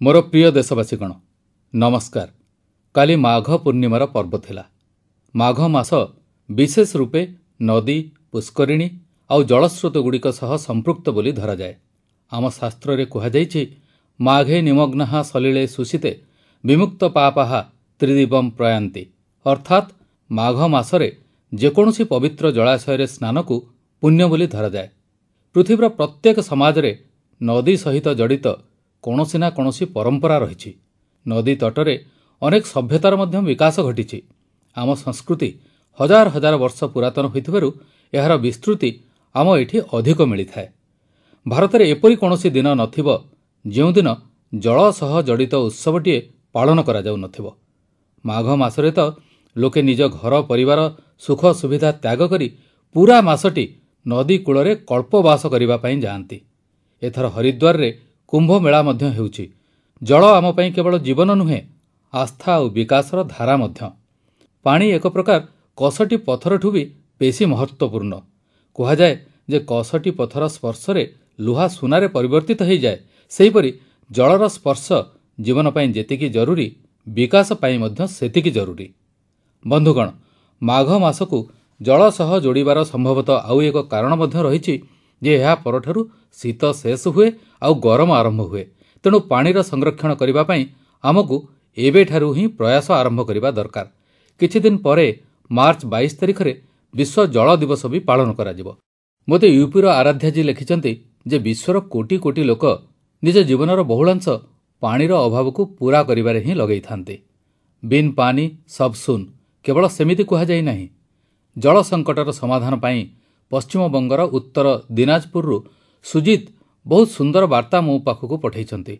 ମୋର ପ୍ରିୟ ଦେଶବାସୀଗଣ ନମସ୍କାର। କାଲି ମାଘ ପୂର୍ଣ୍ଣିମାର ପର୍ବ ଥିଲା। ମାଘ ମାସ ବିଶେଷ ରୂପେ ନଦୀ ପୁଷ୍କରିଣୀ ଆଉ ଜଳସ୍ରୋତଗୁଡ଼ିକ ସହ ସଂପୃକ୍ତ ବୋଲି ଧରାଯାଏ। ଆମ ଶାସ୍ତ୍ରରେ କୁହାଯାଇଛି ମାଘେ ନିମଗ୍ନାଃ ସଲିଳେ ସୁଶୀତେ ବିମୁକ୍ତପାପାଃ ତ୍ରିଦିବମ୍ ପ୍ରୟାନ୍ତି। ଅର୍ଥାତ୍ ମାଘ ମାସରେ ଯେକୌଣସି ପବିତ୍ର ଜଳାଶୟରେ ସ୍ନାନକୁ ପୁଣ୍ୟ ବୋଲି ଧରାଯାଏ। ପୃଥିବୀର ପ୍ରତ୍ୟେକ ସମାଜରେ ନଦୀ ସହିତ ଜଡ଼ିତ କୌଣସି ନା କୌଣସି ପରମ୍ପରା ରହିଛି। ନଦୀତଟରେ ଅନେକ ସଭ୍ୟତାର ମଧ୍ୟ ବିକାଶ ଘଟିଛି। ଆମ ସଂସ୍କୃତି ହଜାର ହଜାର ବର୍ଷ ପୁରାତନ ହୋଇଥିବାରୁ ଏହାର ବିସ୍ତୃତି ଆମ ଏଠି ଅଧିକ ମିଳିଥାଏ। ଭାରତରେ ଏପରି କୌଣସି ଦିନ ନ ଥିବ ଯେଉଁଦିନ ଜଳ ସହ ଜଡ଼ିତ ଉତ୍ସବଟିଏ ପାଳନ କରାଯାଉନଥିବ। ମାଘ ମାସରେ ତ ଲୋକେ ନିଜ ଘର ପରିବାର ସୁଖ ସୁବିଧା ତ୍ୟାଗ କରି ପୁରା ମାସଟି ନଦୀକୂଳରେ କଳ୍ପବାସ କରିବା ପାଇଁ ଯାଆନ୍ତି। ଏଥର ହରିଦ୍ୱାରରେ କୁମ୍ଭମେଳା ମଧ୍ୟ ହେଉଛି। ଜଳ ଆମ ପାଇଁ କେବଳ ଜୀବନ ନୁହେଁ ଆସ୍ଥା ଆଉ ବିକାଶର ଧାରା ମଧ୍ୟ। ପାଣି ଏକ ପ୍ରକାର କଷଟି ପଥରଠୁ ବି ବେଶୀ ମହତ୍ୱପୂର୍ଣ୍ଣ କୁହାଯାଏ ଯେ କଷଟି ପଥର ସ୍ପର୍ଶରେ ଲୁହା ସୁନାରେ ପରିବର୍ତ୍ତିତ ହୋଇଯାଏ। ସେହିପରି ଜଳର ସ୍ପର୍ଶ ଜୀବନ ପାଇଁ ଯେତିକି ଜରୁରୀ ବିକାଶ ପାଇଁ ମଧ୍ୟ ସେତିକି ଜରୁରୀ। ବନ୍ଧୁଗଣ ମାଘ ମାସକୁ ଜଳ ସହ ଯୋଡ଼ିବାର ସମ୍ଭବତଃ ଆଉ ଏକ କାରଣ ମଧ୍ୟ ରହିଛି ଯେ ଏହା ପରଠାରୁ ଶୀତ ଶେଷ ହୁଏ ଆଉ ଗରମ ଆରମ୍ଭ ହୁଏ। ତେଣୁ ପାଣିର ସଂରକ୍ଷଣ କରିବା ପାଇଁ ଆମକୁ ଏବେଠାରୁ ହିଁ ପ୍ରୟାସ ଆରମ୍ଭ କରିବା ଦରକାର। କିଛିଦିନ ପରେ ମାର୍ଚ୍ଚ 22 ତାରିଖରେ ବିଶ୍ୱ ଜଳ ଦିବସ ବି ପାଳନ କରାଯିବ। ମୋତେ ୟୁପିର ଆରାଧ୍ୟାଜୀ ଲେଖିଛନ୍ତି ଯେ ବିଶ୍ୱର କୋଟି କୋଟି ଲୋକ ନିଜ ଜୀବନର ବହୁଳାଂଶ ପାଣିର ଅଭାବକୁ ପୂରା କରିବାରେ ହିଁ ଲଗାଇଥାନ୍ତି। ବିନ୍ ପାନି ସବ୍ ସୁନ୍ କେବଳ ସେମିତି କୁହାଯାଇନାହିଁ ଜଳ ସଙ୍କଟର ସମାଧାନ ପାଇଁ ପଶ୍ଚିମବଙ୍ଗର ଉତ୍ତର ଦିନାଜପୁରରୁ ସୁଜିତ ବହୁତ ସୁନ୍ଦର ବାର୍ତ୍ତା ମୋ ପାଖକୁ ପଠାଇଛନ୍ତି।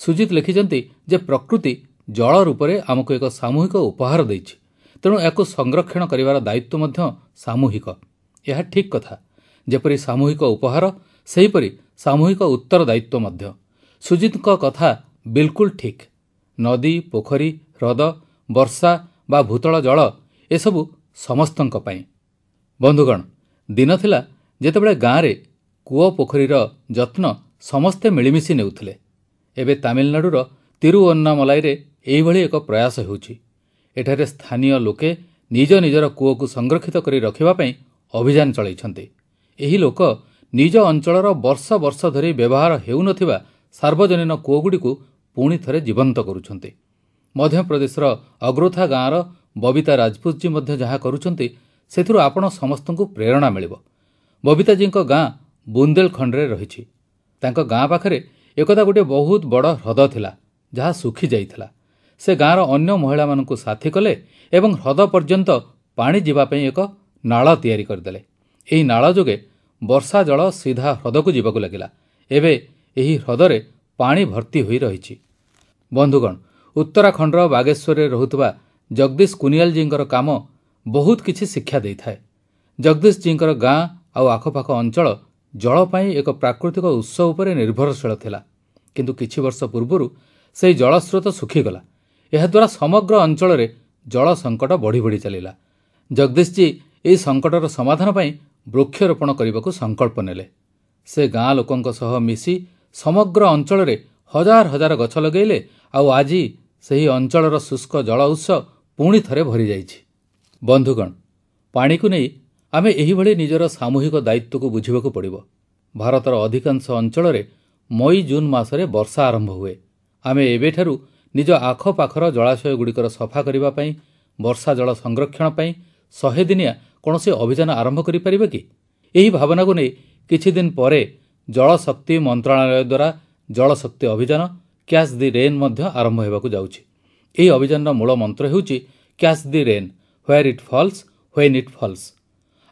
ସୁଜିତ ଲେଖିଛନ୍ତି ଯେ ପ୍ରକୃତି ଜଳ ରୂପରେ ଆମକୁ ଏକ ସାମୂହିକ ଉପହାର ଦେଇଛି। ତେଣୁ ଏହାକୁ ସଂରକ୍ଷଣ କରିବାର ଦାୟିତ୍ୱ ମଧ୍ୟ ସାମୂହିକ। ଏହା ଠିକ୍ କଥା। ଯେପରି ସାମୂହିକ ଉପହାର ସେହିପରି ସାମୂହିକ ଉତ୍ତରଦାୟିତ୍ୱ ମଧ୍ୟ। ସୁଜିତଙ୍କ କଥା ବିଲକୁଲ ଠିକ୍। ନଦୀ ପୋଖରୀ ହ୍ରଦ ବର୍ଷା ବା ଭୂତଳ ଜଳ ଏସବୁ ସମସ୍ତଙ୍କ ପାଇଁ। ବନ୍ଧୁଗଣ ଦିନ ଥିଲା ଯେତେବେଳେ ଗାଁରେ କୂଅ ପୋଖରୀର ଯତ୍ନ ସମସ୍ତେ ମିଳିମିଶି ନେଉଥିଲେ। ଏବେ ତାମିଲନାଡୁର ତିରୁୱନ୍ନାମଲାଇରେ ଏହିଭଳି ଏକ ପ୍ରୟାସ ହେଉଛି। ଏଠାରେ ସ୍ଥାନୀୟ ଲୋକେ ନିଜ ନିଜର କୂଅକୁ ସଂରକ୍ଷିତ କରି ରଖିବା ପାଇଁ ଅଭିଯାନ ଚଳାଇଛନ୍ତି। ଏହି ଲୋକ ନିଜ ଅଞ୍ଚଳର ବର୍ଷ ବର୍ଷ ଧରି ବ୍ୟବହାର ହେଉନଥିବା ସାର୍ବଜନୀନ କୂଅଗୁଡ଼ିକୁ ପୁଣି ଥରେ ଜୀବନ୍ତ କରୁଛନ୍ତି। ମଧ୍ୟପ୍ରଦେଶର ଅଗ୍ରୋଥା ଗାଁର ବବିତା ରାଜପୁତ ଜୀ ମଧ୍ୟ ଯାହା କରୁଛନ୍ତି ସେଥିରୁ ଆପଣ ସମସ୍ତଙ୍କୁ ପ୍ରେରଣା ମିଳିବ। ବବିତାଜୀଙ୍କ ଗାଁ ବୁନ୍ଦେଲଖଣ୍ଡରେ ରହିଛି। ତାଙ୍କ ଗାଁ ପାଖରେ ଏକଦା ଗୋଟିଏ ବହୁତ ବଡ଼ ହ୍ରଦ ଥିଲା ଯାହା ଶୁଖିଯାଇଥିଲା ସେ ଗାଁର ଅନ୍ୟ ମହିଳାମାନଙ୍କୁ ସାଥୀ କଲେ ଏବଂ ହ୍ରଦ ପର୍ଯ୍ୟନ୍ତ ପାଣି ଯିବା ପାଇଁ ଏକ ନାଳ ତିଆରି କରିଦେଲେ। ଏହି ନାଳ ଯୋଗେ ବର୍ଷା ଜଳ ସିଧା ହ୍ରଦକୁ ଯିବାକୁ ଲାଗିଲା। ଏବେ ଏହି ହ୍ରଦରେ ପାଣି ଭର୍ତ୍ତି ହୋଇ ରହିଛି। ବନ୍ଧୁଗଣ ଉତ୍ତରାଖଣ୍ଡର ବାଗେଶ୍ୱରରେ ରହୁଥିବା ଜଗଦୀଶ କୁନିୟାଲ ଜୀଙ୍କର କାମ ବହୁତ କିଛି ଶିକ୍ଷା ଦେଇଥାଏ। ଜଗଦୀଶ ଜୀଙ୍କର ଗାଁ ଆଉ ଆଖପାଖ ଅଞ୍ଚଳ ଜଳ ପାଇଁ ଏକ ପ୍ରାକୃତିକ ଉତ୍ସ ଉପରେ ନିର୍ଭରଶୀଳ ଥିଲା। କିନ୍ତୁ କିଛି ବର୍ଷ ପୂର୍ବରୁ ସେହି ଜଳସ୍ରୋତ ଶୁଖିଗଲା। ଏହାଦ୍ୱାରା ସମଗ୍ର ଅଞ୍ଚଳରେ ଜଳ ସଙ୍କଟ ବଢ଼ି ବଢ଼ି ଚାଲିଲା। ଜଗଦୀଶ ଜୀ ଏହି ସଙ୍କଟର ସମାଧାନ ପାଇଁ ବୃକ୍ଷରୋପଣ କରିବାକୁ ସଂକଳ୍ପ ନେଲେ। ସେ ଗାଁ ଲୋକଙ୍କ ସହ ମିଶି ସମଗ୍ର ଅଞ୍ଚଳରେ ହଜାର ହଜାର ଗଛ ଲଗାଇଲେ। ଆଉ ଆଜି ସେହି ଅଞ୍ଚଳର ଶୁଷ୍କ ଜଳ ଉତ୍ସ ପୁଣି ଥରେ ଭରିଯାଇଛି। ବନ୍ଧୁଗଣ ପାଣିକୁ ନେଇ ଆମେ ଏହିଭଳି ନିଜର ସାମୂହିକ ଦାୟିତ୍ୱକୁ ବୁଝିବାକୁ ପଡ଼ିବ। ଭାରତର ଅଧିକାଂଶ ଅଞ୍ଚଳରେ ମଇ ଜୁନ୍ ମାସରେ ବର୍ଷା ଆରମ୍ଭ ହୁଏ। ଆମେ ଏବେଠାରୁ ନିଜ ଆଖପାଖର ଜଳାଶୟଗୁଡ଼ିକର ସଫା କରିବା ପାଇଁ ବର୍ଷା ଜଳ ସଂରକ୍ଷଣ ପାଇଁ ଶହେ ଦିନିଆ କୌଣସି ଅଭିଯାନ ଆରମ୍ଭ କରିପାରିବେ କି? ଏହି ଭାବନାକୁ ନେଇ କିଛିଦିନ ପରେ ଜଳଶକ୍ତି ମନ୍ତ୍ରଣାଳୟ ଦ୍ୱାରା ଜଳଶକ୍ତି ଅଭିଯାନ କ୍ୟାଚ୍ ଦି ରେନ୍ ମଧ୍ୟ ଆରମ୍ଭ ହେବାକୁ ଯାଉଛି। ଏହି ଅଭିଯାନର ମୂଳ ମନ୍ତ୍ର ହେଉଛି catch the rain. Where it falls when it falls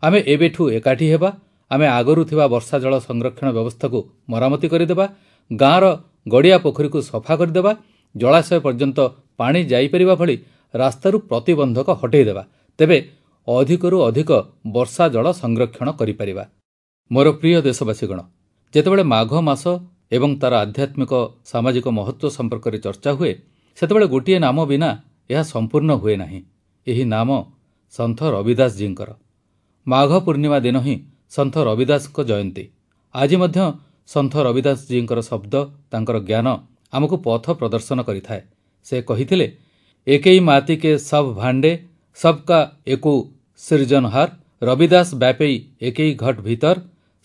ଆମେ ଏବେଠୁ ଏକାଠି ହେବା ଆମେ ଆଗରୁ ଥିବା ବର୍ଷା ଜଳ ସଂରକ୍ଷଣ ବ୍ୟବସ୍ଥାକୁ ମରାମତି କରିଦେବା ଗାଁର ଗଡ଼ିଆ ପୋଖରୀକୁ ସଫା କରିଦେବା ଜଳାଶୟ ପର୍ଯ୍ୟନ୍ତ ପାଣି ଯାଇପାରିବା ଭଳି ରାସ୍ତାରୁ ପ୍ରତିବନ୍ଧକ ହଟାଇଦେବା ତେବେ ଅଧିକରୁ ଅଧିକ ବର୍ଷା ଜଳ ସଂରକ୍ଷଣ କରିପାରିବା। ମୋର ପ୍ରିୟ ଦେଶବାସୀଗଣ ଯେତେବେଳେ ମାଘ ମାସ ଏବଂ ତାର ଆଧ୍ୟାତ୍ମିକ ସାମାଜିକ ମହତ୍ୱ ସମ୍ପର୍କରେ ଚର୍ଚ୍ଚା ହୁଏ ସେତେବେଳେ ଗୋଟିଏ ନାମ ବିନା ଏହା ସମ୍ପୂର୍ଣ୍ଣ ହୁଏ ନାହିଁ। ଏହି ନାମ ସନ୍ଥ ରବିଦାସ ଜୀଙ୍କର ମାଘ ପୂର୍ଣ୍ଣିମା ଦିନ ହିଁ ସନ୍ଥ ରବିଦାସଙ୍କ ଜୟନ୍ତୀ। ଆଜି ମଧ୍ୟ ସନ୍ଥ ରବିଦାସ ଜୀଙ୍କର ଶବ୍ଦ ତାଙ୍କର ଜ୍ଞାନ ଆମକୁ ପଥ ପ୍ରଦର୍ଶନ କରିଥାଏ। ସେ କହିଥିଲେ ଏକୈ ମାତି କେ ସଭ ଭାଣ୍ଡେ ସବକା ଏକୌ ସିରଜନହାର ରବିଦାସ ବ୍ୟାପୈ ଏକୈ ଘଟ ଭିତର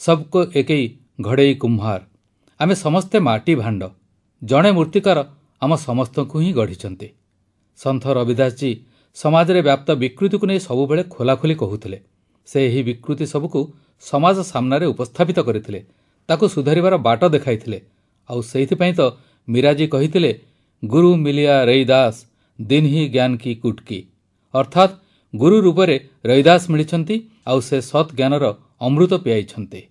ସବକୋ ଏକୈ ଘଡ଼ୈ କୁମ୍ହାର ଆମେ ସମସ୍ତେ ମାଟି ଭାଣ୍ଡ। ଜଣେ ମୂର୍ତ୍ତିକାର ଆମ ସମସ୍ତଙ୍କୁ ହିଁ ଗଢ଼ିଛନ୍ତି। ସନ୍ଥ ରବିଦାସ ଜୀ ସମାଜରେ ବ୍ୟାପ୍ତ ବିକୃତିକୁ ନେଇ ସବୁବେଳେ ଖୋଲାଖୋଲି କହୁଥିଲେ। ସେ ଏହି ବିକୃତି ସବୁକୁ ସମାଜ ସାମ୍ନାରେ ଉପସ୍ଥାପିତ କରିଥିଲେ। ତାକୁ ସୁଧାରିବାର ବାଟ ଦେଖାଇଥିଲେ। ଆଉ ସେଇଥିପାଇଁ ତ ମୀରାଜୀ କହିଥିଲେ ଗୁରୁ ମିଲିୟା ରୈଦାସ ଦିନ୍ ହିଁ ଜ୍ଞାନ କି ଗୁଟ୍କି ଅର୍ଥାତ୍ ଗୁରୁ ରୂପରେ ରୈଦାସ ମିଳିଛନ୍ତି ଆଉ ସେ ସତ୍ ଜ୍ଞାନର ଅମୃତ ପିଆଇଛନ୍ତି।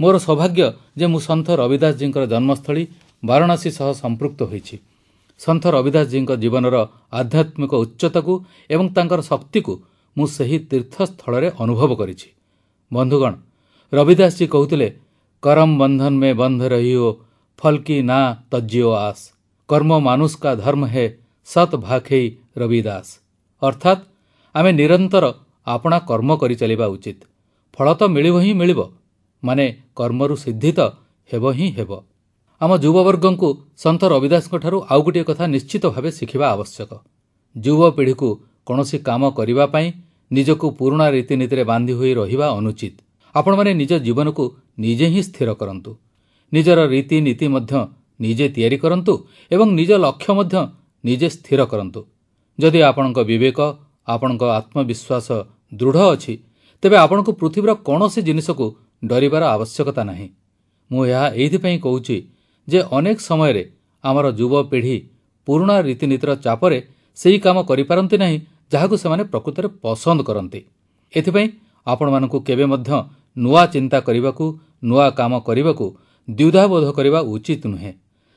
ମୋର ସୌଭାଗ୍ୟ ଯେ ମୁଁ ସନ୍ଥ ରବିଦାସ ଜୀଙ୍କ ଜନ୍ମସ୍ଥଳୀ ବାରାଣସୀ ସହ ସମ୍ପୃକ୍ତ ହୋଇଛି। ସନ୍ଥ ରବିଦାସ ଜୀଙ୍କ ଜୀବନର ଆଧ୍ୟାତ୍ମିକ ଉଚ୍ଚତାକୁ ଏବଂ ତାଙ୍କର ଶକ୍ତିକୁ ମୁଁ ସେହି ତୀର୍ଥସ୍ଥଳରେ ଅନୁଭବ କରିଛି। ବନ୍ଧୁଗଣ ରବିଦାସ ଜୀ କହୁଥିଲେ କରମ ବନ୍ଧନ ମେ ବନ୍ଧ ରହିଓ ଫଲ୍ କି ନା ତଜ୍ଜିଓ ଆସ୍। କର୍ମ ମାନୁଷ କା ଧର୍ମ ହେ ସତ୍ ଭାଖେଇ ରବିଦାସ। ଅର୍ଥାତ୍ ଆମେ ନିରନ୍ତର ଆପଣା କର୍ମ କରିଚାଲିବା ଉଚିତ। ଫଳ ତ ମିଳିବ ହିଁ ମିଳିବ ମାନେ କର୍ମରୁ ସିଦ୍ଧି ତ ହେବ ହିଁ ହେବ। ଆମ ଯୁବବର୍ଗଙ୍କୁ ସନ୍ଥ ରବିଦାସଙ୍କଠାରୁ ଆଉ ଗୋଟିଏ କଥା ନିଶ୍ଚିତ ଭାବେ ଶିଖିବା ଆବଶ୍ୟକ। ଯୁବପିଢ଼ିକୁ କୌଣସି କାମ କରିବା ପାଇଁ ନିଜକୁ ପୁରୁଣା ରୀତିନୀତିରେ ବାନ୍ଧି ହୋଇ ରହିବା ଅନୁଚିତ। ଆପଣମାନେ ନିଜ ଜୀବନକୁ ନିଜେ ହିଁ ସ୍ଥିର କରନ୍ତୁ। ନିଜର ରୀତିନୀତି ମଧ୍ୟ ନିଜେ ତିଆରି କରନ୍ତୁ ଏବଂ ନିଜ ଲକ୍ଷ୍ୟ ମଧ୍ୟ ନିଜେ ସ୍ଥିର କରନ୍ତୁ। ଯଦି ଆପଣଙ୍କ ବିବେକ ଆପଣଙ୍କ ଆତ୍ମବିଶ୍ୱାସ ଦୃଢ଼ ଅଛି ତେବେ ଆପଣଙ୍କୁ ପୃଥିବୀର କୌଣସି ଜିନିଷକୁ ଡରିବାର ଆବଶ୍ୟକତା ନାହିଁ। ମୁଁ ଏହା ଏଇଥିପାଇଁ କହୁଛି ଯେ ଅନେକ ସମୟରେ ଆମର ଯୁବପିଢ଼ି ପୁରୁଣା ରୀତିନୀତିର ଚାପରେ ସେହି କାମ କରିପାରନ୍ତି ନାହିଁ ଯାହାକୁ ସେମାନେ ପ୍ରକୃତରେ ପସନ୍ଦ କରନ୍ତି। ଏଥିପାଇଁ ଆପଣମାନଙ୍କୁ କେବେ ମଧ୍ୟ ନୂଆ ଚିନ୍ତା କରିବାକୁ ନୂଆ କାମ କରିବାକୁ ଦ୍ୱିଧାବୋଧ କରିବା ଉଚିତ ନୁହେଁ।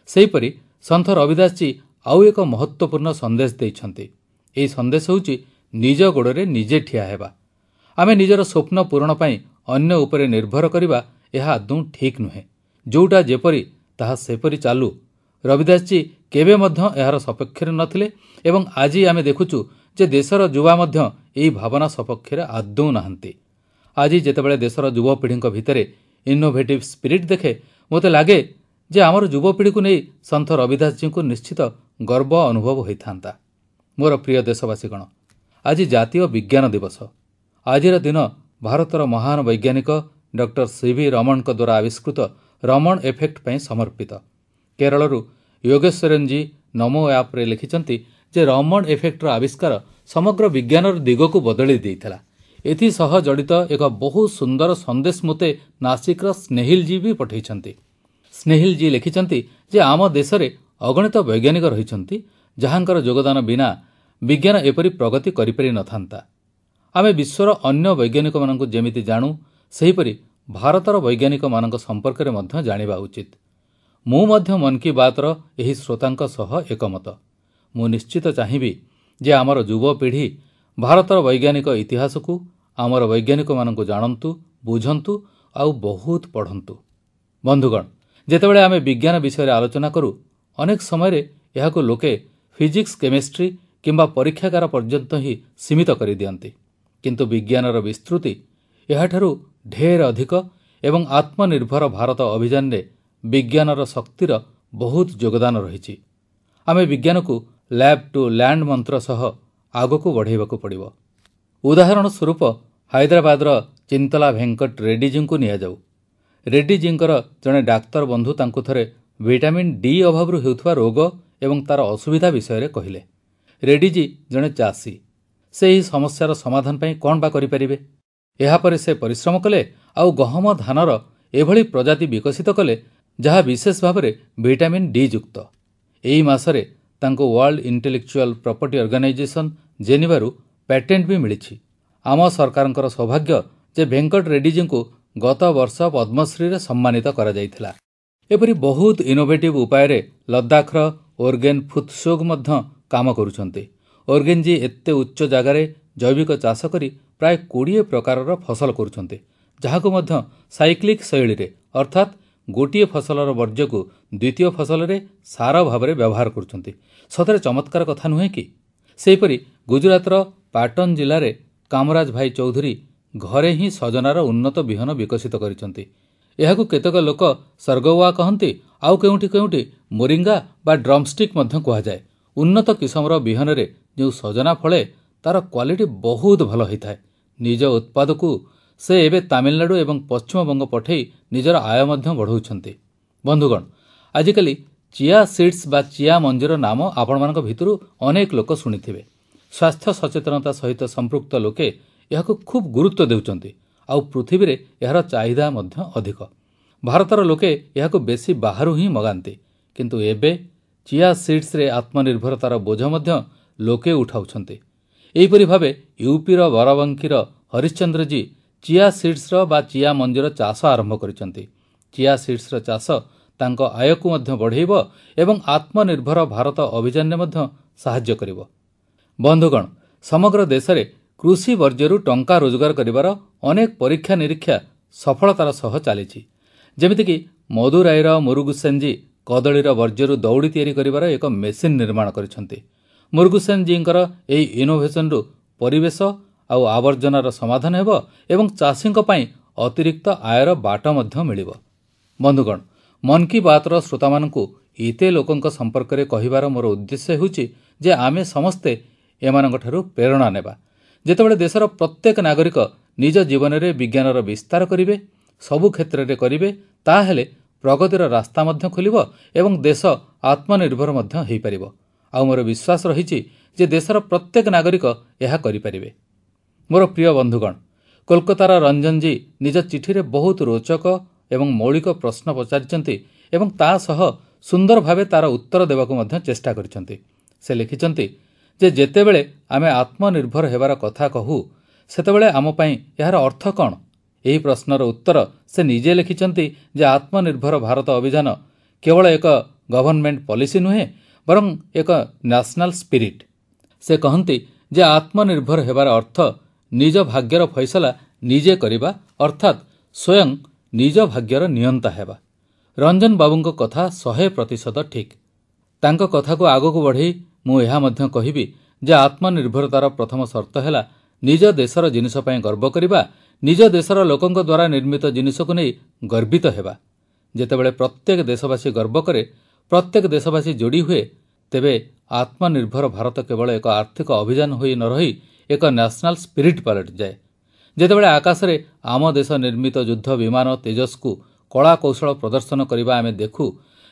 ସେହିପରି ସନ୍ଥ ରବିଦାସ ଜୀ ଆଉ ଏକ ମହତ୍ୱପୂର୍ଣ୍ଣ ସନ୍ଦେଶ ଦେଇଛନ୍ତି। ଏହି ସନ୍ଦେଶ ହେଉଛି ନିଜ ଗୋଡ଼ରେ ନିଜେ ଠିଆ ହେବା। ଆମେ ନିଜର ସ୍ୱପ୍ନ ପୂରଣ ପାଇଁ ଅନ୍ୟ ଉପରେ ନିର୍ଭର କରିବା ଏହା ଆଦୌ ଠିକ୍ ନୁହେଁ। ଯେଉଁଟା ଯେପରି ତାହା ସେପରି ଚାଲୁ। ରବିଦାସ ଜୀ କେବେ ମଧ୍ୟ ଏହାର ସପକ୍ଷରେ ନଥିଲେ ଏବଂ ଆଜି ଆମେ ଦେଖୁଛୁ ଯେ ଦେଶର ଯୁବା ମଧ୍ୟ ଏହି ଭାବନା ସପକ୍ଷରେ ଆଦୌ ନାହାନ୍ତି। ଆଜି ଯେତେବେଳେ ଦେଶର ଯୁବପିଢ଼ିଙ୍କ ଭିତରେ ଇନୋଭେଟିଭ୍ ସ୍ପିରିଟ୍ ଦେଖେ ମୋତେ ଲାଗେ ଯେ ଆମର ଯୁବପିଢ଼ିକୁ ନେଇ ସନ୍ଥ ରବିଦାସ ଜୀଙ୍କୁ ନିଶ୍ଚିତ ଗର୍ବ ଅନୁଭବ ହୋଇଥାନ୍ତା। ମୋର ପ୍ରିୟ ଦେଶବାସୀଗଣ ଆଜି ଜାତୀୟ ବିଜ୍ଞାନ ଦିବସ। ଆଜିର ଦିନ ଭାରତର ମହାନ ବୈଜ୍ଞାନିକ ଡକ୍ଟର ସିଭି ରମଣଙ୍କ ଦ୍ୱାରା ଆବିଷ୍କୃତ ରମଣ ଏଫେକ୍ଟ ପାଇଁ ସମର୍ପିତ। କେରଳରୁ ୟୋଗେଶ୍ୱରନ୍ ଜୀ ନମୋ ଆପ୍ରେ ଲେଖିଛନ୍ତି ଯେ ରମଣ ଏଫେକ୍ଟର ଆବିଷ୍କାର ସମଗ୍ର ବିଜ୍ଞାନର ଦିଗକୁ ବଦଳି ଦେଇଥିଲା। ଏଥିସହ ଜଡ଼ିତ ଏକ ବହୁତ ସୁନ୍ଦର ସନ୍ଦେଶ ମୋତେ ନାସିକର ସ୍ନେହିଲ ଜୀ ବି ପଠାଇଛନ୍ତି। ସ୍ନେହିଲ ଜୀ ଲେଖିଛନ୍ତି ଯେ ଆମ ଦେଶରେ ଅଗଣିତ ବୈଜ୍ଞାନିକ ରହିଛନ୍ତି ଯାହାଙ୍କର ଯୋଗଦାନ ବିନା ବିଜ୍ଞାନ ଏପରି ପ୍ରଗତି କରିପାରିନଥାନ୍ତା। ଆମେ ବିଶ୍ୱର ଅନ୍ୟ ବୈଜ୍ଞାନିକମାନଙ୍କୁ ଯେମିତି ଜାଣୁ ସେହିପରି ଭାରତର ବୈଜ୍ଞାନିକମାନଙ୍କ ସମ୍ପର୍କରେ ମଧ୍ୟ ଜାଣିବା ଉଚିତ। ମୁଁ ମଧ୍ୟ ମନ୍ କୀ ବାତ୍ର ଏହି ଶ୍ରୋତାଙ୍କ ସହ ଏକମତ। ମୁଁ ନିଶ୍ଚିତ ଚାହିଁବି ଯେ ଆମର ଯୁବପିଢ଼ି ଭାରତର ବୈଜ୍ଞାନିକ ଇତିହାସକୁ ଆମର ବୈଜ୍ଞାନିକମାନଙ୍କୁ ଜାଣନ୍ତୁ ବୁଝନ୍ତୁ ଆଉ ବହୁତ ପଢ଼ନ୍ତୁ। ବନ୍ଧୁଗଣ ଯେତେବେଳେ ଆମେ ବିଜ୍ଞାନ ବିଷୟରେ ଆଲୋଚନା କରୁ ଅନେକ ସମୟରେ ଏହାକୁ ଲୋକେ ଫିଜିକ୍ସ କେମିଷ୍ଟ୍ରି କିମ୍ବା ପରୀକ୍ଷାଗାର ପର୍ଯ୍ୟନ୍ତ ହିଁ ସୀମିତ କରିଦିଅନ୍ତି। କିନ୍ତୁ ବିଜ୍ଞାନର ବିସ୍ତୃତି ଏହାଠାରୁ ଢେର ଅଧିକ ଏବଂ ଆତ୍ମନିର୍ଭର ଭାରତ ଅଭିଯାନରେ ବିଜ୍ଞାନର ଶକ୍ତିର ବହୁତ ଯୋଗଦାନ ରହିଛି। ଆମେ ବିଜ୍ଞାନକୁ ଲ୍ୟାବ୍ ଟୁ ଲ୍ୟାଣ୍ଡ ମନ୍ତ୍ର ସହ ଆଗକୁ ବଢ଼ାଇବାକୁ ପଡ଼ିବ। ଉଦାହରଣ ସ୍ୱରୂପ ହାଇଦ୍ରାବାଦର ଚିନ୍ତଲା ଭେଙ୍କଟ ରେଡ୍ଡି ଜୀଙ୍କୁ ନିଆଯାଉ। ରେଡ୍ଡି ଜୀଙ୍କର ଜଣେ ଡାକ୍ତର ବନ୍ଧୁ ତାଙ୍କୁ ଥରେ ଭିଟାମିନ୍ ଡି ଅଭାବରୁ ହେଉଥିବା ରୋଗ ଏବଂ ତାର ଅସୁବିଧା ବିଷୟରେ କହିଲେ। ରେଡ୍ଡି ଜୀ ଜଣେ ଚାଷୀ। ସେ ଏହି ସମସ୍ୟାର ସମାଧାନ ପାଇଁ କଣ ବା କରିପାରିବେ? ଏହାପରେ ସେ ପରିଶ୍ରମ କଲେ ଆଉ ଗହମ ଧାନର ଏଭଳି ପ୍ରଜାତି ବିକଶିତ କଲେ ଯାହା ବିଶେଷ ଭାବରେ ଭିଟାମିନ୍ ଡି ଯୁକ୍ତ। ଏହି ମାସରେ ତାଙ୍କୁ ୱାର୍ଲଡ ଇଣ୍ଟେଲେକ୍ଚୁଆଲ ପ୍ରପର୍ଟି ଅର୍ଗାନାଇଜେସନ ଜେନିଭାରୁ ପ୍ୟାଟେଣ୍ଟ ବି ମିଳିଛି। ଆମ ସରକାରଙ୍କର ସୌଭାଗ୍ୟ ଯେ ଭେଙ୍କଟ ରେଡ୍ଡି ଜୀଙ୍କୁ ଗତବର୍ଷ ପଦ୍ମଶ୍ରୀରେ ସମ୍ମାନିତ କରାଯାଇଥିଲା। ଏପରି ବହୁତ ଇନୋଭେଟିଭ୍ ଉପାୟରେ ଲଦ୍ଦାଖର ଓର୍ଗେନ୍ ଫୁତ୍ସୋଗ୍ ମଧ୍ୟ କାମ କରୁଛନ୍ତି। ଓର୍ଗେନ୍ ଜୀ ଏତେ ଉଚ୍ଚ ଜାଗାରେ ଜୈବିକ ଚାଷ କରି ପ୍ରାୟ କୋଡ଼ିଏ ପ୍ରକାରର ଫସଲ କରୁଛନ୍ତି ଯାହାକୁ ମଧ୍ୟ ସାଇକ୍ଲିକ୍ ଶୈଳୀରେ ଅର୍ଥାତ୍ ଗୋଟିଏ ଫସଲର ବର୍ଜ୍ୟକୁ ଦ୍ୱିତୀୟ ଫସଲରେ ସାର ଭାବରେ ବ୍ୟବହାର କରୁଛନ୍ତି। ସତରେ ଚମତ୍କାର କଥା ନୁହେଁ କି? ସେହିପରି ଗୁଜରାତର ପାଟନ ଜିଲ୍ଲାରେ କାମରାଜ ଭାଇ ଚୌଧୁରୀ ଘରେ ହିଁ ସଜନାର ଉନ୍ନତ ବିହନ ବିକଶିତ କରିଛନ୍ତି। ଏହାକୁ କେତେକ ଲୋକ ସର୍ଗୱା କହନ୍ତି ଆଉ କେଉଁଠି କେଉଁଠି ମୋରିଙ୍ଗା ବା ଡ୍ରମଷ୍ଟିକ୍ ମଧ୍ୟ କୁହାଯାଏ। ଉନ୍ନତ କିସମର ବିହନରେ ଯେଉଁ ସଜନା ଫଳେ ତାର କ୍ୱାଲିଟି ବହୁତ ଭଲ ହୋଇଥାଏ। ନିଜ ଉତ୍ପାଦକୁ ସେ ଏବେ ତାମିଲନାଡୁ ଏବଂ ପଶ୍ଚିମବଙ୍ଗ ପଠାଇ ନିଜର ଆୟ ମଧ୍ୟ ବଢ଼ାଉଛନ୍ତି। ବନ୍ଧୁଗଣ ଆଜିକାଲି ଚିଆ ସିଡ୍ସ ବା ଚିଆ ମଞ୍ଜିର ନାମ ଆପଣମାନଙ୍କ ଭିତରୁ ଅନେକ ଲୋକ ଶୁଣିଥିବେ। ସ୍ୱାସ୍ଥ୍ୟ ସଚେତନତା ସହିତ ସମ୍ପୃକ୍ତ ଲୋକେ ଏହାକୁ ଖୁବ୍ ଗୁରୁତ୍ୱ ଦେଉଛନ୍ତି ଆଉ ପୃଥିବୀରେ ଏହାର ଚାହିଦା ମଧ୍ୟ ଅଧିକ। ଭାରତର ଲୋକେ ଏହାକୁ ବେଶୀ ବାହାରୁ ହିଁ ମଗାନ୍ତି କିନ୍ତୁ ଏବେ ଚିଆ ସିଡ୍ସରେ ଆତ୍ମନିର୍ଭରତାର ବୋଝ ମଧ୍ୟ ଲୋକେ ଉଠାଉଛନ୍ତି। ଏହିପରି ଭାବେ ୟୁପିର ବାରାବଙ୍କିର ହରିଶ୍ଚନ୍ଦ୍ର ଜୀ ଚିଆ ସିଡ୍ସର ବା ଚିଆ ମଞ୍ଜିର ଚାଷ ଆରମ୍ଭ କରିଛନ୍ତି। ଚିଆ ସିଡ୍ସର ଚାଷ ତାଙ୍କ ଆୟକୁ ମଧ୍ୟ ବଢ଼ାଇବ ଏବଂ ଆତ୍ମନିର୍ଭର ଭାରତ ଅଭିଯାନରେ ମଧ୍ୟ ସାହାଯ୍ୟ କରିବ। ବନ୍ଧୁଗଣ ସମଗ୍ର ଦେଶରେ କୃଷି ବର୍ଜ୍ୟରୁ ଟଙ୍କା ରୋଜଗାର କରିବାର ଅନେକ ପରୀକ୍ଷା ନିରୀକ୍ଷା ସଫଳତାର ସହ ଚାଲିଛି। ଯେମିତିକି ମଦୁରାଇର ମୁରୁଗୁସେନ ଜୀ କଦଳୀର ବର୍ଜ୍ୟରୁ ଦଉଡ଼ି ତିଆରି କରିବାର ଏକ ମେସିନ୍ ନିର୍ମାଣ କରିଛନ୍ତି। ମୁରୁଗୁସେନ ଜୀଙ୍କର ଏହି ଇନୋଭେସନରୁ ପରିବେଶ ଆଉ ଆବର୍ଜନାର ସମାଧାନ ହେବ ଏବଂ ଚାଷୀଙ୍କ ପାଇଁ ଅତିରିକ୍ତ ଆୟର ବାଟ ମଧ୍ୟ ମିଳିବ। ବନ୍ଧୁଗଣ ମନ୍ କୀ ବାତ୍ର ଶ୍ରୋତାମାନଙ୍କୁ ଏତେ ଲୋକଙ୍କ ସମ୍ପର୍କରେ କହିବାର ମୋର ଉଦ୍ଦେଶ୍ୟ ହେଉଛି ଯେ ଆମେ ସମସ୍ତେ ଏମାନଙ୍କଠାରୁ ପ୍ରେରଣା ନେବା। ଯେତେବେଳେ ଦେଶର ପ୍ରତ୍ୟେକ ନାଗରିକ ନିଜ ଜୀବନରେ ବିଜ୍ଞାନର ବିସ୍ତାର କରିବେ ସବୁ କ୍ଷେତ୍ରରେ କରିବେ ତାହେଲେ ପ୍ରଗତିର ରାସ୍ତା ମଧ୍ୟ ଖୋଲିବ ଏବଂ ଦେଶ ଆତ୍ମନିର୍ଭର ମଧ୍ୟ ହୋଇପାରିବ। ଆଉ ମୋର ବିଶ୍ୱାସ ରହିଛି ଯେ ଦେଶର ପ୍ରତ୍ୟେକ ନାଗରିକ ଏହା କରିପାରିବେ। ମୋର ପ୍ରିୟ ବନ୍ଧୁଗଣ କୋଲକାତାର ରଞ୍ଜନ ଜୀ ନିଜ ଚିଠିରେ ବହୁତ ରୋଚକ ଏବଂ ମୌଳିକ ପ୍ରଶ୍ନ ପଚାରିଛନ୍ତି ଏବଂ ତା ସହ ସୁନ୍ଦର ଭାବେ ତାର ଉତ୍ତର ଦେବାକୁ ମଧ୍ୟ ଚେଷ୍ଟା କରିଛନ୍ତି। ସେ ଲେଖିଛନ୍ତି ଯେ ଯେତେବେଳେ ଆମେ ଆତ୍ମନିର୍ଭର ହେବାର କଥା କହୁ ସେତେବେଳେ ଆମ ପାଇଁ ଏହାର ଅର୍ଥ କଣ? ଏହି ପ୍ରଶ୍ନର ଉତ୍ତର ସେ ନିଜେ ଲେଖିଛନ୍ତି ଯେ ଆତ୍ମନିର୍ଭର ଭାରତ ଅଭିଯାନ କେବଳ ଏକ ଗଭର୍ଣ୍ଣମେଣ୍ଟ ପଲିସି ନୁହେଁ ବରଂ ଏକ ନ୍ୟାସନାଲ ସ୍ପିରିଟ୍ ସେ କହନ୍ତି ଯେ ଆତ୍ମନିର୍ଭର ହେବାର ଅର୍ଥ ନିଜ ଭାଗ୍ୟର ଫଇସଲା ନିଜେ କରିବା ଅର୍ଥାତ୍ ସ୍ୱୟଂ ନିଜ ଭାଗ୍ୟର ନିୟନ୍ତା ହେବା। ରଞ୍ଜନ ବାବୁଙ୍କ କଥା ଶହେ ପ୍ରତିଶତ ଠିକ୍। ତାଙ୍କ କଥାକୁ ଆଗକୁ ବଢ଼େଇ ମୁଁ ଏହା ମଧ୍ୟ କହିବି ଯେ ଆତ୍ମନିର୍ଭରତାର ପ୍ରଥମ ସର୍ତ୍ତ ହେଲା ନିଜ ଦେଶର ଜିନିଷ ପାଇଁ ଗର୍ବ କରିବା ନିଜ ଦେଶର ଲୋକଙ୍କ ଦ୍ୱାରା ନିର୍ମିତ ଜିନିଷକୁ ନେଇ ଗର୍ବିତ ହେବା। ଯେତେବେଳେ ପ୍ରତ୍ୟେକ ଦେଶବାସୀ ଗର୍ବ କରେ ପ୍ରତ୍ୟେକ ଦେଶବାସୀ ଯୋଡ଼ି ହୁଏ ତେବେ ଆତ୍ମନିର୍ଭର ଭାରତ କେବଳ ଏକ ଆର୍ଥିକ ଅଭିଯାନ ହୋଇ ନ ରହି ଏକ ନ୍ୟାସନାଲ ସ୍ପିରିଟ୍ ପାଲଟିଯାଏ ଯେତେବେଳେ ଆକାଶରେ ଆମ ଦେଶ ନିର୍ମିତ ଯୁଦ୍ଧ ବିମାନ ତେଜସ୍କୁ କଳାକୌଶଳ ପ୍ରଦର୍ଶନ କରିବା ଆମେ ଦେଖୁ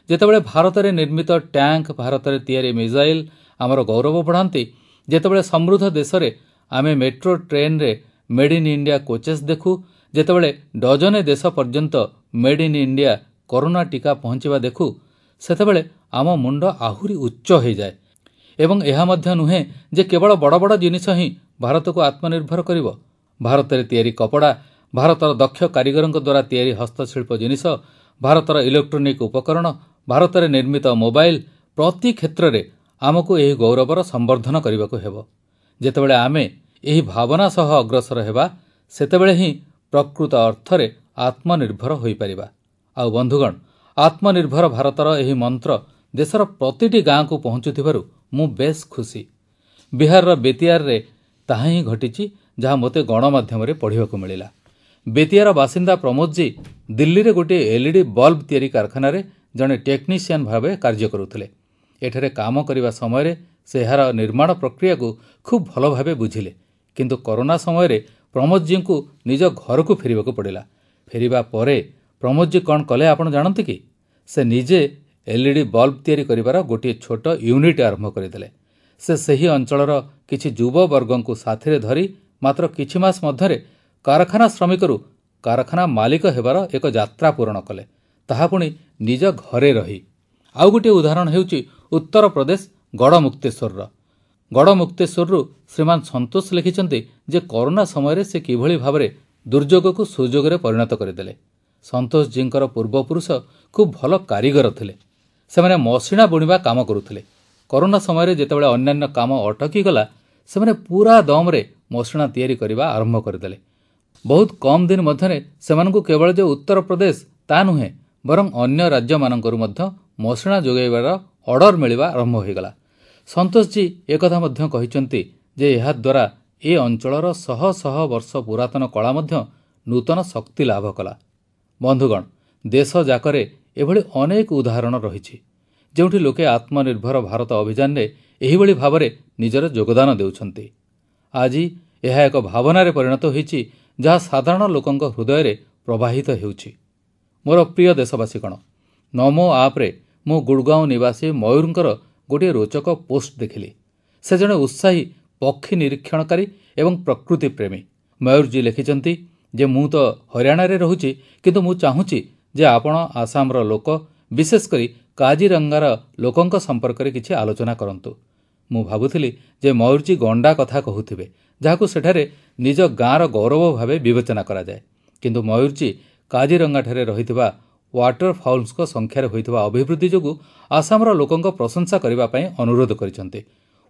ଯେତେବେଳେ ଭାରତରେ ନିର୍ମିତ ଟ୍ୟାଙ୍କ ଭାରତରେ ତିଆରି ମିସାଇଲ୍ ଆମର ଗୌରବ ବଢ଼ାନ୍ତି ଯେତେବେଳେ ସମୃଦ୍ଧ ଦେଶରେ ଆମେ ମେଟ୍ରୋ ଟ୍ରେନରେ ମେଡ୍ ଇନ୍ ଇଣ୍ଡିଆ କୋଚେସ୍ ଦେଖୁ ଯେତେବେଳେ ଡଜନେ ଦେଶ ପର୍ଯ୍ୟନ୍ତ ମେଡ୍ ଇନ୍ ଇଣ୍ଡିଆ କରୋନା ଟିକା ପହଞ୍ଚିବା ଦେଖୁ ସେତେବେଳେ ଆମ ମୁଣ୍ଡ ଆହୁରି ଉଚ୍ଚ ହୋଇଯାଏ। ଏବଂ ଏହା ମଧ୍ୟ ନୁହେଁ ଯେ କେବଳ ବଡ଼ ବଡ଼ ଜିନିଷ ହିଁ ଭାରତକୁ ଆତ୍ମନିର୍ଭର କରିବ। ଭାରତରେ ତିଆରି କପଡ଼ା ଭାରତର ଦକ୍ଷ କାରିଗରଙ୍କ ଦ୍ୱାରା ତିଆରି ହସ୍ତଶିଳ୍ପ ଜିନିଷ ଭାରତର ଇଲେକ୍ଟ୍ରୋନିକ୍ ଉପକରଣ ଭାରତରେ ନିର୍ମିତ ମୋବାଇଲ ପ୍ରତି କ୍ଷେତ୍ରରେ ଆମକୁ ଏହି ଗୌରବର ସମ୍ବର୍ଦ୍ଧନ କରିବାକୁ ହେବ। ଯେତେବେଳେ ଆମେ ଏହି ଭାବନା ସହ ଅଗ୍ରସର ହେବା ସେତେବେଳେ ହିଁ ପ୍ରକୃତ ଅର୍ଥରେ ଆତ୍ମନିର୍ଭର ହୋଇପାରିବା। ଆଉ ବନ୍ଧୁଗଣ ଆତ୍ମନିର୍ଭର ଭାରତର ଏହି ମନ୍ତ୍ର ଦେଶର ପ୍ରତିଟି ଗାଁକୁ ପହଞ୍ଚୁଥିବାରୁ ମୁଁ ବେଶ୍ ଖୁସି। ବିହାରର ବେତିଆରେ ତାହା ହିଁ ଘଟିଛି ଯାହା ମୋତେ ଗଣମାଧ୍ୟମରେ ପଢ଼ିବାକୁ ମିଳିଲା। ବେତିଆର ବାସିନ୍ଦା ପ୍ରମୋଦ ଜୀ ଦିଲ୍ଲୀରେ ଗୋଟିଏ ଏଲ୍ଇଡି ବଲ୍ବ ତିଆରି କାରଖାନାରେ ଜଣେ ଟେକ୍ନିସିଆନ୍ ଭାବେ କାର୍ଯ୍ୟ କରୁଥିଲେ। ଏଠାରେ କାମ କରିବା ସମୟରେ ସେ ଏହାର ନିର୍ମାଣ ପ୍ରକ୍ରିୟାକୁ ଖୁବ୍ ଭଲ ଭାବେ ବୁଝିଲେ। କିନ୍ତୁ କରୋନା ସମୟରେ ପ୍ରମୋଦ ଜୀଙ୍କୁ ନିଜ ଘରକୁ ଫେରିବାକୁ ପଡ଼ିଲା। ଫେରିବା ପରେ ପ୍ରମୋଦ ଜୀ କଣ କଲେ ଆପଣ ଜାଣନ୍ତି କି? ସେ ନିଜେ ଏଲ୍ଇଡି ବଲ୍ବ ତିଆରି କରିବାର ଗୋଟିଏ ଛୋଟ ୟୁନିଟ୍ ଆରମ୍ଭ କରିଦେଲେ। ସେ ସେହି ଅଞ୍ଚଳର କିଛି ଯୁବବର୍ଗଙ୍କୁ ସାଥିରେ ଧରି ମାତ୍ର କିଛି ମାସ ମଧ୍ୟରେ କାରଖାନା ଶ୍ରମିକରୁ କାରଖାନା ମାଲିକ ହେବାର ଏକ ଯାତ୍ରା ପୂରଣ କଲେ। ତାହା ପୁଣି ନିଜ ଘରେ ରହି। ଆଉ ଗୋଟିଏ ଉଦାହରଣ ହେଉଛି ଉତ୍ତରପ୍ରଦେଶ ଗଡ଼ମୁକ୍ତେଶ୍ୱରର। ଗଡ଼ମୁକ୍ତେଶ୍ୱରରୁ ଶ୍ରୀମାନ ସନ୍ତୋଷ ଲେଖିଛନ୍ତି ଯେ କରୋନା ସମୟରେ ସେ କିଭଳି ଭାବରେ ଦୁର୍ଯୋଗକୁ ସୁଯୋଗରେ ପରିଣତ କରିଦେଲେ। ସନ୍ତୋଷ ଜୀଙ୍କର ପୂର୍ବପୁରୁଷ ଖୁବ୍ ଭଲ କାରିଗର ଥିଲେ। ସେମାନେ ମସିଣା ବୁଣିବା କାମ କରୁଥିଲେ। କରୋନା ସମୟରେ ଯେତେବେଳେ ଅନ୍ୟାନ୍ୟ କାମ ଅଟକିଗଲା ସେମାନେ ପୁରା ଦମରେ ମସିଣା ତିଆରି କରିବା ଆରମ୍ଭ କରିଦେଲେ। ବହୁତ କମ୍ ଦିନ ମଧ୍ୟରେ ସେମାନଙ୍କୁ କେବଳ ଯେ ଉତ୍ତରପ୍ରଦେଶ ତା ନୁହେଁ ବରଂ ଅନ୍ୟ ରାଜ୍ୟମାନଙ୍କରୁ ମଧ୍ୟ ମସିଣା ଯୋଗାଇବାର ଅର୍ଡର ମିଳିବା ଆରମ୍ଭ ହୋଇଗଲା। ସନ୍ତୋଷ ଜୀ ଏକଥା ମଧ୍ୟ କହିଛନ୍ତି ଯେ ଏହାଦ୍ୱାରା ଏ ଅଞ୍ଚଳର ଶହ ଶହ ବର୍ଷ ପୁରାତନ କଳା ମଧ୍ୟ ନୂତନ ଶକ୍ତି ଲାଭ କଲା। ବନ୍ଧୁଗଣ ଦେଶଯାକରେ ଏଭଳି ଅନେକ ଉଦାହରଣ ରହିଛି ଯେଉଁଠି ଲୋକେ ଆତ୍ମନିର୍ଭର ଭାରତ ଅଭିଯାନରେ ଏହିଭଳି ଭାବରେ ନିଜର ଯୋଗଦାନ ଦେଉଛନ୍ତି। ଆଜି ଏହା ଏକ ଭାବନାରେ ପରିଣତ ହୋଇଛି ଯାହା ସାଧାରଣ ଲୋକଙ୍କ ହୃଦୟରେ ପ୍ରବାହିତ ହେଉଛି। ମୋର ପ୍ରିୟ ଦେଶବାସୀଗଣ ନମୋ ଆପ୍ରେ ମୁଁ ଗୁଡ଼ଗାଁଓ ନିବାସୀ ମୟୂରଙ୍କର ଗୋଟିଏ ରୋଚକ ପୋଷ୍ଟ ଦେଖିଲି। ସେ ଜଣେ ଉତ୍ସାହୀ ପକ୍ଷୀ ନିରୀକ୍ଷଣକାରୀ ଏବଂ ପ୍ରକୃତିପ୍ରେମୀ ମୟୂରଜୀ ଲେଖିଛନ୍ତି ଯେ ମୁଁ ତ ହରିୟାଣାରେ ରହୁଛି କିନ୍ତୁ ମୁଁ ଚାହୁଁଛି ଯେ ଆପଣ ଆସାମର ଲୋକ ବିଶେଷକରି କାଜିରଙ୍ଗାର ଲୋକଙ୍କ ସମ୍ପର୍କରେ କିଛି ଆଲୋଚନା କରନ୍ତୁ। ମୁଁ ଭାବୁଥିଲି ଯେ ମୟୂରଜୀ ଗଣ୍ଡା କଥା କହୁଥିବେ ଯାହାକୁ ସେଠାରେ ନିଜ ଗାଁର ଗୌରବ ଭାବେ ବିବେଚନା କରାଯାଏ। କିନ୍ତୁ ମୟୂରଜୀ କାଜିରଙ୍ଗାଠାରେ ରହିଥିବା ୱାଟରଫାଉଲ୍ସଙ୍କ ସଂଖ୍ୟାରେ ହୋଇଥିବା ଅଭିବୃଦ୍ଧି ଯୋଗୁଁ ଆସାମର ଲୋକଙ୍କ ପ୍ରଶଂସା କରିବା ପାଇଁ ଅନୁରୋଧ କରିଛନ୍ତି।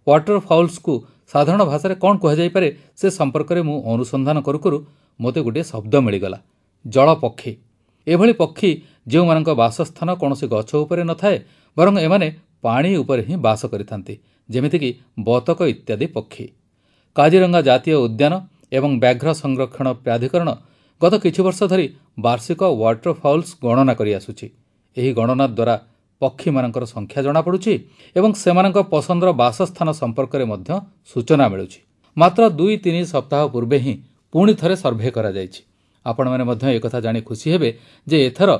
ୱାଟରଫାଉଲ୍ସକୁ ସାଧାରଣ ଭାଷାରେ କଣ କୁହାଯାଇପାରେ ସେ ସମ୍ପର୍କରେ ମୁଁ ଅନୁସନ୍ଧାନ କରୁ କରୁ ମୋତେ ଗୋଟିଏ ଶବ୍ଦ ମିଳିଗଲା। ଜଳପକ୍ଷୀ ଏଭଳି ପକ୍ଷୀ ଯେଉଁମାନଙ୍କ ବାସସ୍ଥାନ କୌଣସି ଗଛ ଉପରେ ନଥାଏ ବରଂ ଏମାନେ ପାଣି ଉପରେ ହିଁ ବାସ କରିଥାନ୍ତି ଯେମିତିକି ବତକ ଇତ୍ୟାଦି ପକ୍ଷୀ। କାଜିରଙ୍ଗା ଜାତୀୟ ଉଦ୍ୟାନ ଏବଂ ବ୍ୟାଘ୍ର ସଂରକ୍ଷଣ ପ୍ରାଧିକରଣ ଗତ କିଛି ବର୍ଷ ଧରି ବାର୍ଷିକ ୱାଟରଫାଉଲ୍ସ ଗଣନା କରିଆସୁଛି ଏହି ଗଣନା ଦ୍ୱାରା ପକ୍ଷୀମାନଙ୍କର ସଂଖ୍ୟା ଜଣାପଡ଼ୁଛି ଏବଂ ସେମାନଙ୍କ ପସନ୍ଦର ବାସସ୍ଥାନ ସମ୍ପର୍କରେ ମଧ୍ୟ ସୂଚନା ମିଳୁଛି। ମାତ୍ର ଦୁଇ ତିନି ସପ୍ତାହ ପୂର୍ବେ ହିଁ ପୁଣି ଥରେ ସର୍ଭେ କରାଯାଇଛି। ଆପଣମାନେ ମଧ୍ୟ ଏକଥା ଜାଣି ଖୁସି ହେବେ ଯେ ଏଥର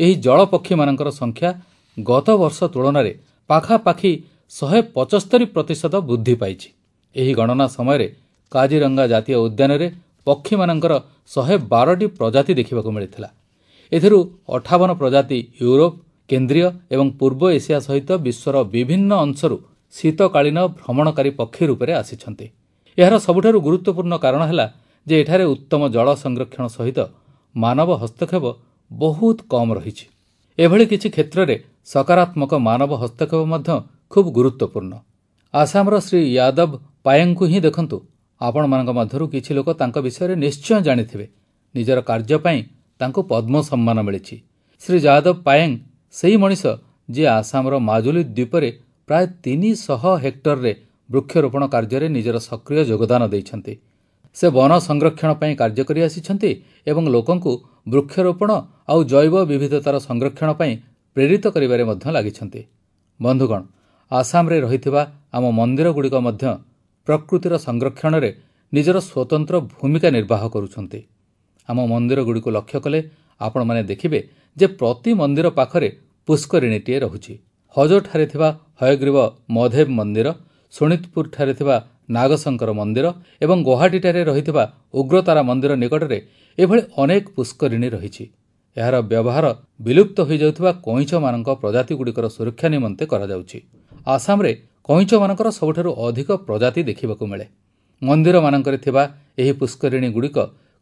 ଏହି ଜଳପକ୍ଷୀମାନଙ୍କର ସଂଖ୍ୟା ଗତବର୍ଷ ତୁଳନାରେ ପାଖାପାଖି ଶହେ ପଚସ୍ତରୀ ପ୍ରତିଶତ ବୃଦ୍ଧି ପାଇଛି। ଏହି ଗଣନା ସମୟରେ କାଜିରଙ୍ଗା ଜାତୀୟ ଉଦ୍ୟାନରେ ପକ୍ଷୀମାନଙ୍କର ଶହେ ବାରଟି ପ୍ରଜାତି ଦେଖିବାକୁ ମିଳିଥିଲା। ଏଥିରୁ ଅଠାବନ ପ୍ରଜାତି ୟୁରୋପ କେନ୍ଦ୍ରୀୟ ଏବଂ ପୂର୍ବ ଏସିଆ ସହିତ ବିଶ୍ୱର ବିଭିନ୍ନ ଅଂଶରୁ ଶୀତକାଳୀନ ଭ୍ରମଣକାରୀ ପକ୍ଷୀ ରୂପରେ ଆସିଛନ୍ତି। ଏହାର ସବୁଠାରୁ ଗୁରୁତ୍ୱପୂର୍ଣ୍ଣ କାରଣ ହେଲା ଯେ ଏଠାରେ ଉତ୍ତମ ଜଳ ସଂରକ୍ଷଣ ସହିତ ମାନବ ହସ୍ତକ୍ଷେପ ବହୁତ କମ୍ ରହିଛି। ଏଭଳି କିଛି କ୍ଷେତ୍ରରେ ସକାରାତ୍ମକ ମାନବ ହସ୍ତକ୍ଷେପ ମଧ୍ୟ ଖୁବ୍ ଗୁରୁତ୍ୱପୂର୍ଣ୍ଣ। ଆସାମର ଶ୍ରୀ ୟାଦବ ପାୟେଙ୍ଗଙ୍କୁ ହିଁ ଦେଖନ୍ତୁ। ଆପଣମାନଙ୍କ ମଧ୍ୟରୁ କିଛି ଲୋକ ତାଙ୍କ ବିଷୟରେ ନିଶ୍ଚୟ ଜାଣିଥିବେ। ନିଜର କାର୍ଯ୍ୟ ପାଇଁ ତାଙ୍କୁ ପଦ୍ମ ସମ୍ମାନ ମିଳିଛି। ଶ୍ରୀ ଯାଦବ ପାୟେଙ୍ଗ ସେହି ମଣିଷ ଯିଏ ଆସାମର ମାଜୁଲି ଦ୍ୱୀପରେ ପ୍ରାୟ ତିନିଶହ ହେକ୍ଟରରେ ବୃକ୍ଷରୋପଣ କାର୍ଯ୍ୟରେ ନିଜର ସକ୍ରିୟ ଯୋଗଦାନ ଦେଇଛନ୍ତି। ସେ ବନ ସଂରକ୍ଷଣ ପାଇଁ କାର୍ଯ୍ୟ କରି ଆସିଛନ୍ତି ଏବଂ ଲୋକଙ୍କୁ ବୃକ୍ଷରୋପଣ ଆଉ ଜୈବ ବିବିଧତାର ସଂରକ୍ଷଣ ପାଇଁ ପ୍ରେରିତ କରିବାରେ ମଧ୍ୟ ଲାଗିଛନ୍ତି। ବନ୍ଧୁଗଣ ଆସାମରେ ରହିଥିବା ଆମ ମନ୍ଦିରଗୁଡ଼ିକ ମଧ୍ୟ ପ୍ରକୃତିର ସଂରକ୍ଷଣରେ ନିଜର ସ୍ୱତନ୍ତ୍ର ଭୂମିକା ନିର୍ବାହ କରୁଛନ୍ତି। ଆମ ମନ୍ଦିରଗୁଡ଼ିକୁ ଲକ୍ଷ୍ୟ କଲେ ଆପଣମାନେ ଦେଖିବେ ଯେ ପ୍ରତି ମନ୍ଦିର ପାଖରେ ପୁଷ୍କରିଣୀଟିଏ ରହୁଛି। ହଜୋଠାରେ ଥିବା ହୟଗ୍ରୀବ ମଧେବ ମନ୍ଦିର ଶୋଣିତପୁରଠାରେ ଥିବା ନାଗଶଙ୍କର ମନ୍ଦିର ଏବଂ ଗୌହାଟୀଠାରେ ରହିଥିବା ଉଗ୍ରତାରା ମନ୍ଦିର ନିକଟରେ ଏଭଳି ଅନେକ ପୁଷ୍କରିଣୀ ରହିଛି। ଏହାର ବ୍ୟବହାର ବିଲୁପ୍ତ ହୋଇଯାଉଥିବା କଇଁଛମାନଙ୍କ ପ୍ରଜାତିଗୁଡ଼ିକର ସୁରକ୍ଷା ନିମନ୍ତେ କରାଯାଉଛି। ଆସାମରେ କଇଁଛମାନଙ୍କର ସବୁଠାରୁ ଅଧିକ ପ୍ରଜାତି ଦେଖିବାକୁ ମିଳେ। ମନ୍ଦିରମାନଙ୍କରେ ଥିବା ଏହି ପୁଷ୍କରିଣୀଗୁଡ଼ିକ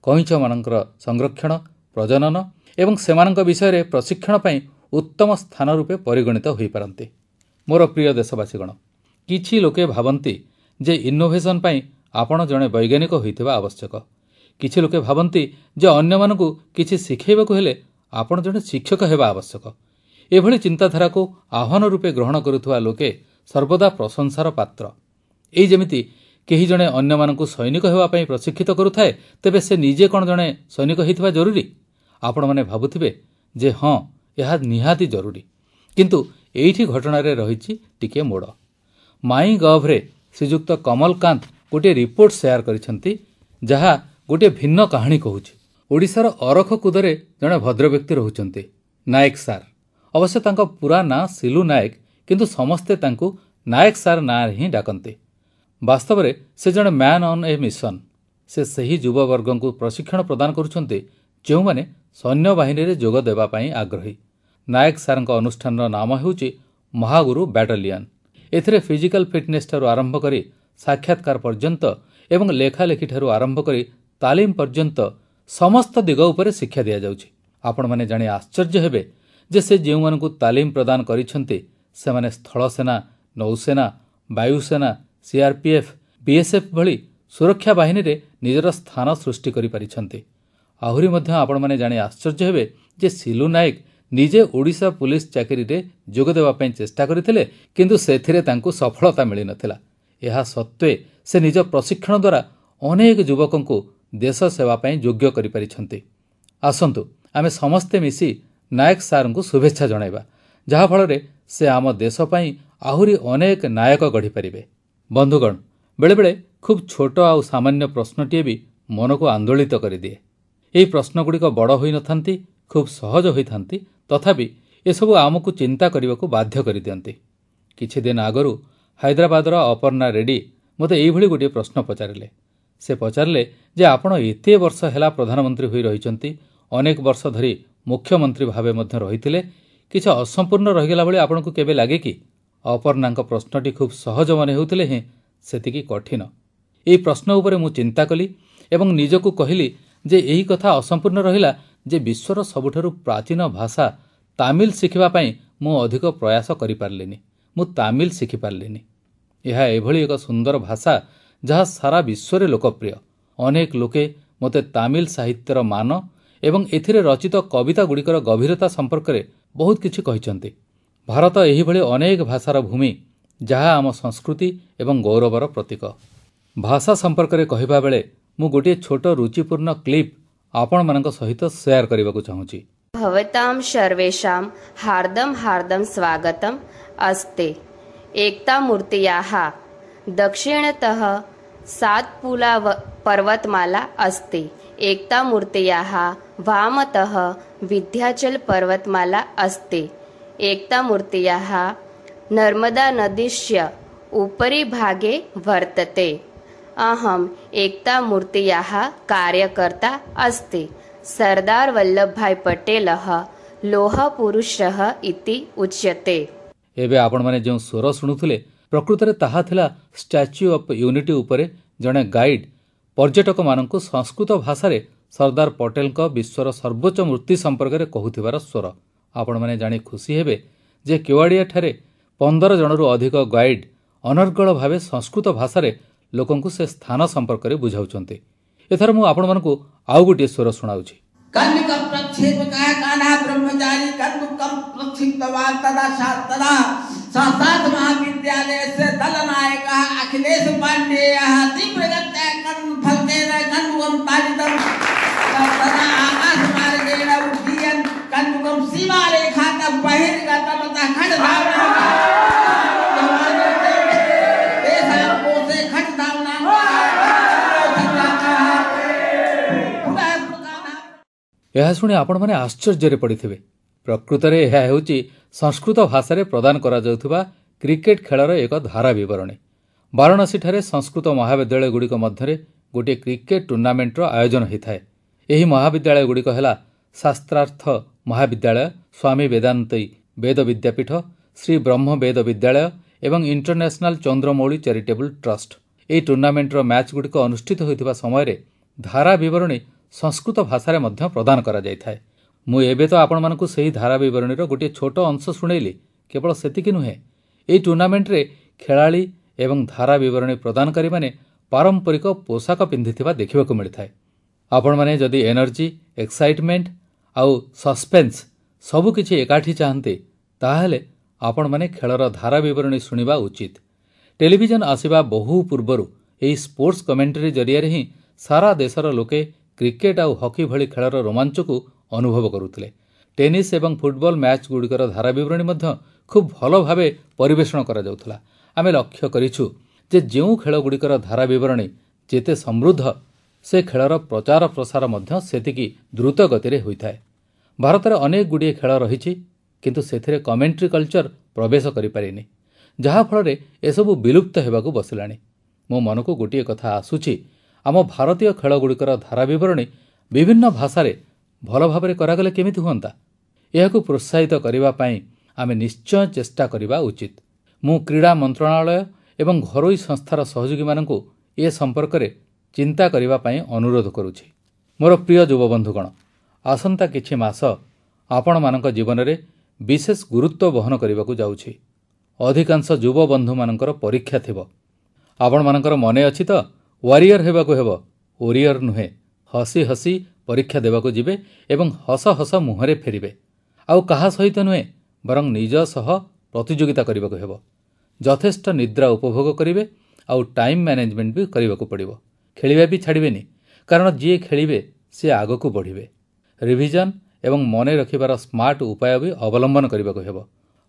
କଇଁଛମାନଙ୍କର ସଂରକ୍ଷଣ ପ୍ରଜନନ ଏବଂ ସେମାନଙ୍କ ବିଷୟରେ ପ୍ରଶିକ୍ଷଣ ପାଇଁ ଉତ୍ତମ ସ୍ଥାନ ରୂପେ ପରିଗଣିତ ହୋଇପାରନ୍ତି। ମୋର ପ୍ରିୟ ଦେଶବାସୀଗଣ କିଛି ଲୋକେ ଭାବନ୍ତି ଯେ ଇନୋଭେସନ୍ ପାଇଁ ଆପଣ ଜଣେ ବୈଜ୍ଞାନିକ ହୋଇଥିବା ଆବଶ୍ୟକ। କିଛି ଲୋକେ ଭାବନ୍ତି ଯେ ଅନ୍ୟମାନଙ୍କୁ କିଛି ଶିଖାଇବାକୁ ହେଲେ ଆପଣ ଜଣେ ଶିକ୍ଷକ ହେବା ଆବଶ୍ୟକ। ଏଭଳି ଚିନ୍ତାଧାରାକୁ ଆହ୍ୱାନ ରୂପେ ଗ୍ରହଣ କରୁଥିବା ଲୋକେ ସର୍ବଦା ପ୍ରଶଂସାର ପାତ୍ର। ଏଇ ଯେମିତି କେହି ଜଣେ ଅନ୍ୟମାନଙ୍କୁ ସୈନିକ ହେବା ପାଇଁ ପ୍ରଶିକ୍ଷିତ କରୁଥାଏ ତେବେ ସେ ନିଜେ କ'ଣ ଜଣେ ସୈନିକ ହୋଇଥିବା ଜରୁରୀ? ଆପଣମାନେ ଭାବୁଥିବେ ଯେ ହଁ ଏହା ନିହାତି ଜରୁରୀ। କିନ୍ତୁ ଏଇଠି ଘଟଣାରେ ରହିଛି ଟିକିଏ ମୋଡ଼। ମାଇ ଗଭ୍ରେ ଶ୍ରୀଯୁକ୍ତ କମଲକାନ୍ତ ଗୋଟିଏ ରିପୋର୍ଟ ସେୟାର କରିଛନ୍ତି ଯାହା ଗୋଟିଏ ଭିନ୍ନ କାହାଣୀ କହୁଛି। ଓଡ଼ିଶାର ଅରଖକୁଦରେ ଜଣେ ଭଦ୍ରବ୍ୟକ୍ତି ରହୁଛନ୍ତି ନାୟକ ସାର୍। ଅବଶ୍ୟ ତାଙ୍କ ପୁରା ନାଁ ସିଲୁ ନାୟକ କିନ୍ତୁ ସମସ୍ତେ ତାଙ୍କୁ ନାୟକ ସାର୍ ନାଁରେ ହିଁ ଡାକନ୍ତି। ବାସ୍ତବରେ ସେ ଜଣେ ମ୍ୟାନ୍ ଅନ୍ ଏ ମିଶନ୍। ସେ ସେହି ଯୁବବର୍ଗଙ୍କୁ ପ୍ରଶିକ୍ଷଣ ପ୍ରଦାନ କରୁଛନ୍ତି ଯେଉଁମାନେ ସୈନ୍ୟବାହିନୀରେ ଯୋଗ ଦେବା ପାଇଁ ଆଗ୍ରହୀ। ନାୟକ ସାର୍ଙ୍କ ଅନୁଷ୍ଠାନର ନାମ ହେଉଛି ମହାଗୁରୁ ବ୍ୟାଟାଲିୟନ ଏଥିରେ ଫିଜିକାଲ ଫିଟନେସ୍ଠାରୁ ଆରମ୍ଭ କରି ସାକ୍ଷାତକାର ପର୍ଯ୍ୟନ୍ତ ଏବଂ ଲେଖାଲେଖିଠାରୁ ଆରମ୍ଭ କରି ତାଲିମ ପର୍ଯ୍ୟନ୍ତ ସମସ୍ତ ଦିଗ ଉପରେ ଶିକ୍ଷା ଦିଆଯାଉଛି। ଆପଣମାନେ ଜାଣି ଆଶ୍ଚର୍ଯ୍ୟ ହେବେ ଯେ ସେ ଯେଉଁମାନଙ୍କୁ ତାଲିମ ପ୍ରଦାନ କରିଛନ୍ତି ସେମାନେ ସ୍ଥଳସେନା ନୌସେନା ବାୟୁସେନା ସିଆର୍ପିଏଫ୍ ବିଏସ୍ଏଫ୍ ଭଳି ସୁରକ୍ଷା ବାହିନୀରେ ନିଜର ସ୍ଥାନ ସୃଷ୍ଟି କରିପାରିଛନ୍ତି। ଆହୁରି ମଧ୍ୟ ଆପଣମାନେ ଜାଣି ଆଶ୍ଚର୍ଯ୍ୟ ହେବେ ଯେ ସିଲୁ ନାୟକ ନିଜେ ଓଡ଼ିଶା ପୁଲିସ ଚାକିରିରେ ଯୋଗ ଦେବା ପାଇଁ ଚେଷ୍ଟା କରିଥିଲେ କିନ୍ତୁ ସେଥିରେ ତାଙ୍କୁ ସଫଳତା ମିଳିନଥିଲା। ଏହା ସତ୍ତ୍ୱେ ସେ ନିଜ ପ୍ରଶିକ୍ଷଣ ଦ୍ୱାରା ଅନେକ ଯୁବକଙ୍କୁ ଦେଶ ସେବା ପାଇଁ ଯୋଗ୍ୟ କରିପାରିଛନ୍ତି। ଆସନ୍ତୁ ଆମେ ସମସ୍ତେ ମିଶି ନାୟକ ସାର୍ଙ୍କୁ ଶୁଭେଚ୍ଛା ଜଣାଇବା ଯାହାଫଳରେ ସେ ଆମ ଦେଶ ପାଇଁ ଆହୁରି ଅନେକ ନାୟକ ଗଢ଼ିପାରିବେ। ବନ୍ଧୁଗଣ ବେଳେବେଳେ ଖୁବ୍ ଛୋଟ ଆଉ ସାମାନ୍ୟ ପ୍ରଶ୍ନଟିଏ ବି ମନକୁ ଆନ୍ଦୋଳିତ କରିଦିଏ। ଏହି ପ୍ରଶ୍ନଗୁଡ଼ିକ ବଡ଼ ହୋଇନଥାନ୍ତି ଖୁବ୍ ସହଜ ହୋଇଥାନ୍ତି ତଥାପି ଏସବୁ ଆମକୁ ଚିନ୍ତା କରିବାକୁ ବାଧ୍ୟ କରିଦିଅନ୍ତି। କିଛିଦିନ ଆଗରୁ ହାଇଦ୍ରାବାଦର ଅପର୍ଣ୍ଣା ରେଡ୍ଡି ମୋତେ ଏଇଭଳି ଗୋଟିଏ ପ୍ରଶ୍ନ ପଚାରିଲେ। ସେ ପଚାରିଲେ ଯେ ଆପଣ ଏତେ ବର୍ଷ ହେଲା ପ୍ରଧାନମନ୍ତ୍ରୀ ହୋଇ ରହିଛନ୍ତି ଅନେକ ବର୍ଷ ଧରି ମୁଖ୍ୟମନ୍ତ୍ରୀ ଭାବେ ମଧ୍ୟ ରହିଥିଲେ କିଛି ଅସମ୍ପୂର୍ଣ୍ଣ ରହିଗଲା ଭଳି ଆପଣଙ୍କୁ କେବେ ଲାଗେ କି? ଅପର୍ଣ୍ଣାଙ୍କ ପ୍ରଶ୍ନଟି ଖୁବ୍ ସହଜ ମନେ ହେଉଥିଲେ ହେଁ ସେତିକି କଠିନ। ଏହି ପ୍ରଶ୍ନ ଉପରେ ମୁଁ ଚିନ୍ତା କଲି ଏବଂ ନିଜକୁ କହିଲି ଯେ ଏହି କଥା ଅସମ୍ପୂର୍ଣ୍ଣ ରହିଲା ଯେ ବିଶ୍ୱର ସବୁଠାରୁ ପ୍ରାଚୀନ ଭାଷା ତାମିଲ ଶିଖିବା ପାଇଁ ମୁଁ ଅଧିକ ପ୍ରୟାସ କରିପାରିଲିନି। ମୁଁ ତାମିଲ ଶିଖିପାରିଲିନି। ଏହା ଏଭଳି ଏକ ସୁନ୍ଦର ଭାଷା ଯାହା ସାରା ବିଶ୍ୱରେ ଲୋକପ୍ରିୟ। ଅନେକ ଲୋକେ ମୋତେ ତାମିଲ ସାହିତ୍ୟର ମାନ ଏବଂ ଏଥିରେ ରଚିତ କବିତାଗୁଡ଼ିକର ଗଭୀରତା ସମ୍ପର୍କରେ ବହୁତ କିଛି କହିଛନ୍ତି। ଭାରତ ଏହିଭଳି ଅନେକ ଭାଷାର ଭୂମି ଯାହା ଆମ ସଂସ୍କୃତି ଏବଂ ଗୌରବର ପ୍ରତୀକ। ଭାଷା ସମ୍ପର୍କରେ କହିବା ବେଳେ ମୁଁ ଗୋଟିଏ ଛୋଟ ରୁଚିପୂର୍ଣ୍ଣ କ୍ଲିପ୍ ଆପଣମାନଙ୍କ ସହିତ ସେୟାର କରିବାକୁ ଚାହୁଁଛି भवतां सर्वेषां हार्दं हार्दं स्वागतम् अस्ति एकतामूर्त्याः दक्षिणतः सात्पुला व- पर्वतमाला अस्ति एकतामूर्त्याः वामतः विन्ध्याचलपर्वतमाला अस्ति एकतामूर्त्याः नर्मदानदीस्य उपरि भागे वर्तते अहम् एकतामूर्त्याः कार्यकर्ता अस्ति सरदार वल्लभभाई पटेलः लोहपुरुषः इति उच्यते ଏବେ ଆପଣମାନେ ଯେଉଁ ସ୍ୱର ଶୁଣୁଥିଲେ ପ୍ରକୃତରେ ତାହା ଥିଲା ଷ୍ଟାଚ୍ୟୁ ଅଫ୍ ୟୁନିଟି ଉପରେ ଜଣେ ଗାଇଡ୍ ପର୍ଯ୍ୟଟକମାନଙ୍କୁ ସଂସ୍କୃତ ଭାଷାରେ ସର୍ଦ୍ଦାର ପଟେଲଙ୍କ ବିଶ୍ୱର ସର୍ବୋଚ୍ଚ ମୂର୍ତ୍ତି ସମ୍ପର୍କରେ କହୁଥିବାର ସ୍ୱର ଆପଣମାନେ ଜାଣି ଖୁସି ହେବେ ଯେ କେୱାଡ଼ିଆଠାରେ ପନ୍ଦର ଜଣରୁ ଅଧିକ ଗାଇଡ୍ ଅନର୍ଗଳ ଭାବେ ସଂସ୍କୃତ ଭାଷାରେ ଲୋକଙ୍କୁ ସେ ସ୍ଥାନ ସମ୍ପର୍କରେ ବୁଝାଉଛନ୍ତି ଏଥର ମୁଁ ଆପଣମାନଙ୍କୁ ଆଉ ଗୋଟିଏ ସ୍ୱର ଶୁଣାଉଛି कन्निक प्रक्षेप कह कान्हा ब्रह्मचारी कन्दुकम ଏହା ଶୁଣି ଆପଣମାନେ ଆଶ୍ଚର୍ଯ୍ୟରେ ପଡ଼ିଥିବେ। ପ୍ରକୃତରେ ଏହା ହେଉଛି ସଂସ୍କୃତ ଭାଷାରେ ପ୍ରଦାନ କରାଯାଉଥିବା କ୍ରିକେଟ ଖେଳର ଏକ ଧାରା ବିବରଣୀ। ବାରାଣସୀଠାରେ ସଂସ୍କୃତ ମହାବିଦ୍ୟାଳୟଗୁଡ଼ିକ ମଧ୍ୟରେ ଗୋଟିଏ କ୍ରିକେଟ ଟୁର୍ଣ୍ଣାମେଣ୍ଟର ଆୟୋଜନ ହୋଇଥାଏ। ଏହି ମହାବିଦ୍ୟାଳୟଗୁଡ଼ିକ ହେଲା ଶାସ୍ତ୍ରାର୍ଥ ମହାବିଦ୍ୟାଳୟ ସ୍ୱାମୀ ବେଦାନ୍ତୀ ବେଦ ବିଦ୍ୟାପୀଠ ଶ୍ରୀ ବ୍ରହ୍ମ ବେଦ ବିଦ୍ୟାଳୟ ଏବଂ ଇଣ୍ଟରନ୍ୟାସନାଲ ଚନ୍ଦ୍ରମୌଳି ଚାରିଟେବୁଲ ଟ୍ରଷ୍ଟ। ଏହି ଟୁର୍ଣ୍ଣାମେଣ୍ଟର ମ୍ୟାଚ୍ଗୁଡ଼ିକ ଅନୁଷ୍ଠିତ ହୋଇଥିବା ସମୟରେ ଧାରା ବିବରଣୀ ସଂସ୍କୃତ ଭାଷାରେ ମଧ୍ୟ ପ୍ରଦାନ କରାଯାଇଥାଏ। ମୁଁ ଏବେ ତ ଆପଣମାନଙ୍କୁ ସେହି ଧାରା ବିବରଣୀର ଗୋଟିଏ ଛୋଟ ଅଂଶ ଶୁଣେଇଲି କେବଳ ସେତିକି ନୁହେଁ ଏହି ଟୁର୍ଣ୍ଣାମେଣ୍ଟରେ ଖେଳାଳି ଏବଂ ଧାରା ବିବରଣୀ ପ୍ରଦାନକାରୀମାନେ ପାରମ୍ପରିକ ପୋଷାକ ପିନ୍ଧିଥିବା ଦେଖିବାକୁ ମିଳିଥାଏ। ଆପଣମାନେ ଯଦି ଏନର୍ଜି ଏକ୍ସାଇଟମେଣ୍ଟ ଆଉ ସସ୍ପେନ୍ସ ସବୁକିଛି ଏକାଠି ଚାହାନ୍ତି ତାହେଲେ ଆପଣମାନେ ଖେଳର ଧାରା ବିବରଣୀ ଶୁଣିବା ଉଚିତ। ଟେଲିଭିଜନ ଆସିବା ବହୁ ପୂର୍ବରୁ ଏହି ସ୍ପୋର୍ଟସ କମେଣ୍ଟରୀ ଜରିଆରେ ହିଁ ସାରା ଦେଶର ଲୋକେ କ୍ରିକେଟ ଆଉ ହକି ଭଳି ଖେଳର ରୋମାଞ୍ଚକୁ ଅନୁଭବ କରୁଥିଲେ। ଟେନିସ୍ ଏବଂ ଫୁଟବଲ ମ୍ୟାଚ୍ଗୁଡ଼ିକର ଧାରା ବିବରଣୀ ମଧ୍ୟ ଖୁବ୍ ଭଲ ଭାବେ ପରିବେଷଣ କରାଯାଉଥିଲା। ଆମେ ଲକ୍ଷ୍ୟ କରିଛୁ ଯେ ଯେଉଁ ଖେଳଗୁଡ଼ିକର ଧାରା ବିବରଣୀ ଯେତେ ସମୃଦ୍ଧ ସେ ଖେଳର ପ୍ରଚାର ପ୍ରସାର ମଧ୍ୟ ସେତିକି ଦ୍ରୁତ ଗତିରେ ହୋଇଥାଏ। ଭାରତରେ ଅନେକ ଗୁଡ଼ିଏ ଖେଳ ରହିଛି କିନ୍ତୁ ସେଥିରେ କମେଣ୍ଟ୍ରି କଲଚର ପ୍ରବେଶ କରିପାରିନି ଯାହାଫଳରେ ଏସବୁ ବିଲୁପ୍ତ ହେବାକୁ ବସିଲାଣି। ମୋ ମନକୁ ଗୋଟିଏ କଥା ଆସୁଛି ଆମ ଭାରତୀୟ ଖେଳଗୁଡ଼ିକର ଧାରା ବିବରଣୀ ବିଭିନ୍ନ ଭାଷାରେ ଭଲ ଭାବରେ କରାଗଲେ କେମିତି ହୁଅନ୍ତା? ଏହାକୁ ପ୍ରୋତ୍ସାହିତ କରିବା ପାଇଁ ଆମେ ନିଶ୍ଚୟ ଚେଷ୍ଟା କରିବା ଉଚିତ। ମୁଁ କ୍ରୀଡ଼ା ମନ୍ତ୍ରଣାଳୟ ଏବଂ ଘରୋଇ ସଂସ୍ଥାର ସହଯୋଗୀମାନଙ୍କୁ ଏ ସମ୍ପର୍କରେ ଚିନ୍ତା କରିବା ପାଇଁ ଅନୁରୋଧ କରୁଛି। ମୋର ପ୍ରିୟ ଯୁବବନ୍ଧୁଗଣ ଆସନ୍ତା କିଛି ମାସ ଆପଣମାନଙ୍କ ଜୀବନରେ ବିଶେଷ ଗୁରୁତ୍ୱ ବହନ କରିବାକୁ ଯାଉଛି। ଅଧିକାଂଶ ଯୁବବନ୍ଧୁମାନଙ୍କର ପରୀକ୍ଷା ଥିବ। ଆପଣମାନଙ୍କର ମନେ ଅଛି ତ? ୱାରିୟର ହେବାକୁ ହେବ। ଓରିୟର ନୁହେଁ। ହସି ହସି ପରୀକ୍ଷା ଦେବାକୁ ଯିବେ ଏବଂ ହସ ହସ ମୁହଁରେ ଫେରିବେ। ଆଉ କାହା ସହିତ ନୁହେଁ ବରଂ ନିଜ ସହ ପ୍ରତିଯୋଗିତା କରିବାକୁ ହେବ। ଯଥେଷ୍ଟ ନିଦ୍ରା ଉପଭୋଗ କରିବେ ଆଉ ଟାଇମ୍ ମ୍ୟାନେଜମେଣ୍ଟ ବି କରିବାକୁ ପଡ଼ିବ। ଖେଳିବା ବି ଛାଡ଼ିବେନି କାରଣ ଯିଏ ଖେଳିବେ ସିଏ ଆଗକୁ ବଢ଼ିବେ। ରିଭିଜନ ଏବଂ ମନେ ରଖିବାର ସ୍ମାର୍ଟ ଉପାୟ ବି ଅବଲମ୍ବନ କରିବାକୁ ହେବ।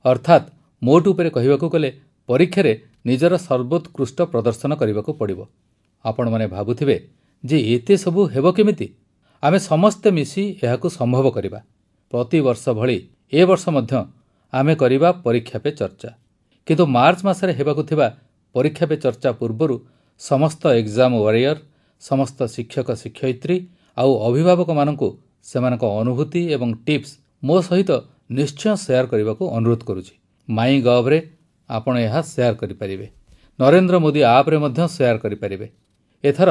ଅର୍ଥାତ୍ ମୋଟ ଉପରେ କହିବାକୁ ଗଲେ ପରୀକ୍ଷାରେ ନିଜର ସର୍ବୋତ୍କୃଷ୍ଟ ପ୍ରଦର୍ଶନ କରିବାକୁ ପଡ଼ିବ। ଆପଣମାନେ ଭାବୁଥିବେ ଯେ ଏତେ ସବୁ ହେବ କେମିତି? ଆମେ ସମସ୍ତେ ମିଶି ଏହାକୁ ସମ୍ଭବ କରିବା। ପ୍ରତିବର୍ଷ ଭଳି ଏ ବର୍ଷ ମଧ୍ୟ ଆମେ କରିବା ପରୀକ୍ଷା ପେ ଚର୍ଚ୍ଚା। କିନ୍ତୁ ମାର୍ଚ୍ଚ ମାସରେ ହେବାକୁ ଥିବା ପରୀକ୍ଷା ପେ ଚର୍ଚ୍ଚା ପୂର୍ବରୁ ସମସ୍ତ ଏକ୍ଜାମ୍ ୱାରିୟର ସମସ୍ତ ଶିକ୍ଷକ ଶିକ୍ଷୟିତ୍ରୀ ଆଉ ଅଭିଭାବକମାନଙ୍କୁ ସେମାନଙ୍କ ଅନୁଭୂତି ଏବଂ ଟିପ୍ସ ମୋ ସହିତ ନିଶ୍ଚୟ ସେୟାର କରିବାକୁ ଅନୁରୋଧ କରୁଛି। ମାଇଁ ଗଭ୍ରେ ଆପଣ ଏହା ସେୟାର କରିପାରିବେ। ନରେନ୍ଦ୍ର ମୋଦି ଆପ୍ରେ ମଧ୍ୟ ସେୟାର କରିପାରିବେ। ଏଥର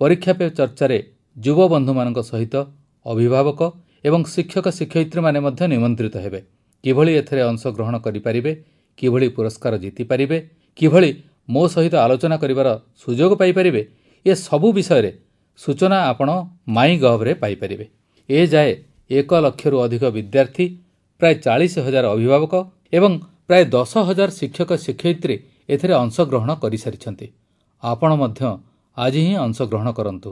ପରୀକ୍ଷା ପେ ଚର୍ଚ୍ଚାରେ ଯୁବବନ୍ଧୁମାନଙ୍କ ସହିତ ଅଭିଭାବକ ଏବଂ ଶିକ୍ଷକ ଶିକ୍ଷୟିତ୍ରୀମାନେ ମଧ୍ୟ ନିମନ୍ତ୍ରିତ ହେବେ। କିଭଳି ଏଥିରେ ଅଂଶଗ୍ରହଣ କରିପାରିବେ? କିଭଳି ପୁରସ୍କାର ଜିତିପାରିବେ କିଭଳି ମୋ ସହିତ ଆଲୋଚନା କରିବାର ସୁଯୋଗ ପାଇପାରିବେ? ଏ ସବୁ ବିଷୟରେ ସୂଚନା ଆପଣ ମାଇଁ ଗଭ୍ରେ ପାଇପାରିବେ। ଏ ଯାଏ ଏକ ଲକ୍ଷରୁ ଅଧିକ ବିଦ୍ୟାର୍ଥୀ ପ୍ରାୟ ଚାଳିଶ ହଜାର ଅଭିଭାବକ ଏବଂ ପ୍ରାୟ ଦଶ ହଜାର ଶିକ୍ଷକ ଶିକ୍ଷୟିତ୍ରୀ ଏଥିରେ ଅଂଶଗ୍ରହଣ କରିସାରିଛନ୍ତି। ଆପଣ ମଧ୍ୟ ଆଜି ହିଁ ଅଂଶଗ୍ରହଣ କରନ୍ତୁ।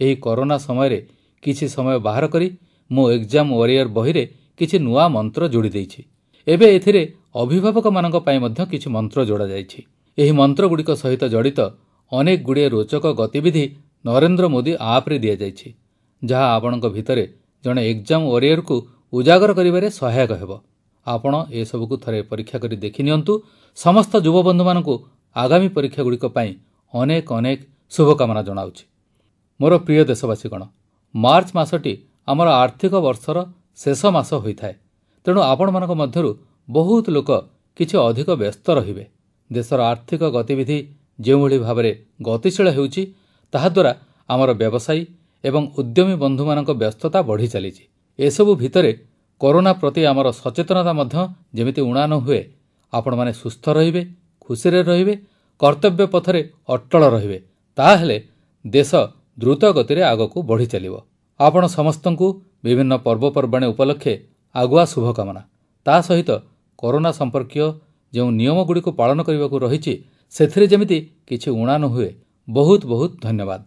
ଏହି କରୋନା ସମୟରେ କିଛି ସମୟ ବାହାର କରି ମୁଁ ଏକ୍ଜାମ୍ ୱାରିୟର ବହିରେ କିଛି ନୂଆ ମନ୍ତ୍ର ଯୋଡ଼ି ଦେଇଛି। ଏବେ ଏଥିରେ ଅଭିଭାବକମାନଙ୍କ ପାଇଁ ମଧ୍ୟ କିଛି ମନ୍ତ୍ର ଯୋଡ଼ାଯାଇଛି ଏହି ମନ୍ତ୍ରଗୁଡ଼ିକ ସହିତ ଜଡ଼ିତ ଅନେକଗୁଡ଼ିଏ ରୋଚକ ଗତିବିଧି ନରେନ୍ଦ୍ର ମୋଦି ଆପ୍ରେ ଦିଆଯାଇଛି ଯାହା ଆପଣଙ୍କ ଭିତରେ ଜଣେ ଏକ୍ଜାମ୍ ୱାରିୟରକୁ ଉଜାଗର କରିବାରେ ସହାୟକ ହେବ। ଆପଣ ଏସବୁକୁ ଥରେ ପରୀକ୍ଷା କରି ଦେଖିନିଅନ୍ତୁ ସମସ୍ତ ଯୁବବନ୍ଧୁମାନଙ୍କୁ ଆଗାମୀ ପରୀକ୍ଷାଗୁଡ଼ିକ ପାଇଁ ଅନେକ ଅନେକ ଶୁଭକାମନା ଜଣାଉଛି। ମୋର ପ୍ରିୟ ଦେଶବାସୀଗଣ ମାର୍ଚ୍ଚ ମାସଟି ଆମର ଆର୍ଥିକ ବର୍ଷର ଶେଷ ମାସ ହୋଇଥାଏ। ତେଣୁ ଆପଣମାନଙ୍କ ମଧ୍ୟରୁ ବହୁତ ଲୋକ କିଛି ଅଧିକ ବ୍ୟସ୍ତ ରହିବେ। ଦେଶର ଆର୍ଥିକ ଗତିବିଧି ଯେଉଁଭଳି ଭାବରେ ଗତିଶୀଳ ହେଉଛି ତାହାଦ୍ୱାରା ଆମର ବ୍ୟବସାୟୀ ଏବଂ ଉଦ୍ୟମୀ ବନ୍ଧୁମାନଙ୍କ ବ୍ୟସ୍ତତା ବଢ଼ି ଚାଲିଛି ଏସବୁ ଭିତରେ କରୋନା ପ୍ରତି ଆମର ସଚେତନତା ମଧ୍ୟ ଯେମିତି ଉଣା ନ ହୁଏ ଆପଣମାନେ ସୁସ୍ଥ ରହିବେ ଖୁସିରେ ରହିବେ କର୍ତ୍ତବ୍ୟ ପଥରେ ଅଟଳ ରହିବେ। ତାହେଲେ ଦେଶ ଦ୍ରୁତ ଗତିରେ ଆଗକୁ ବଢ଼ିଚାଲିବ। ଆପଣ ସମସ୍ତଙ୍କୁ ବିଭିନ୍ନ ପର୍ବପର୍ବାଣୀ ଉପଲକ୍ଷେ ଆଗୁଆ ଶୁଭକାମନା। ତା ସହିତ କରୋନା ସମ୍ପର୍କୀୟ ଯେଉଁ ନିୟମଗୁଡ଼ିକୁ ପାଳନ କରିବାକୁ ରହିଛି ସେଥିରେ ଯେମିତି କିଛି ଉଣା ନ ହୁଏ ବହୁତ ବହୁତ ଧନ୍ୟବାଦ।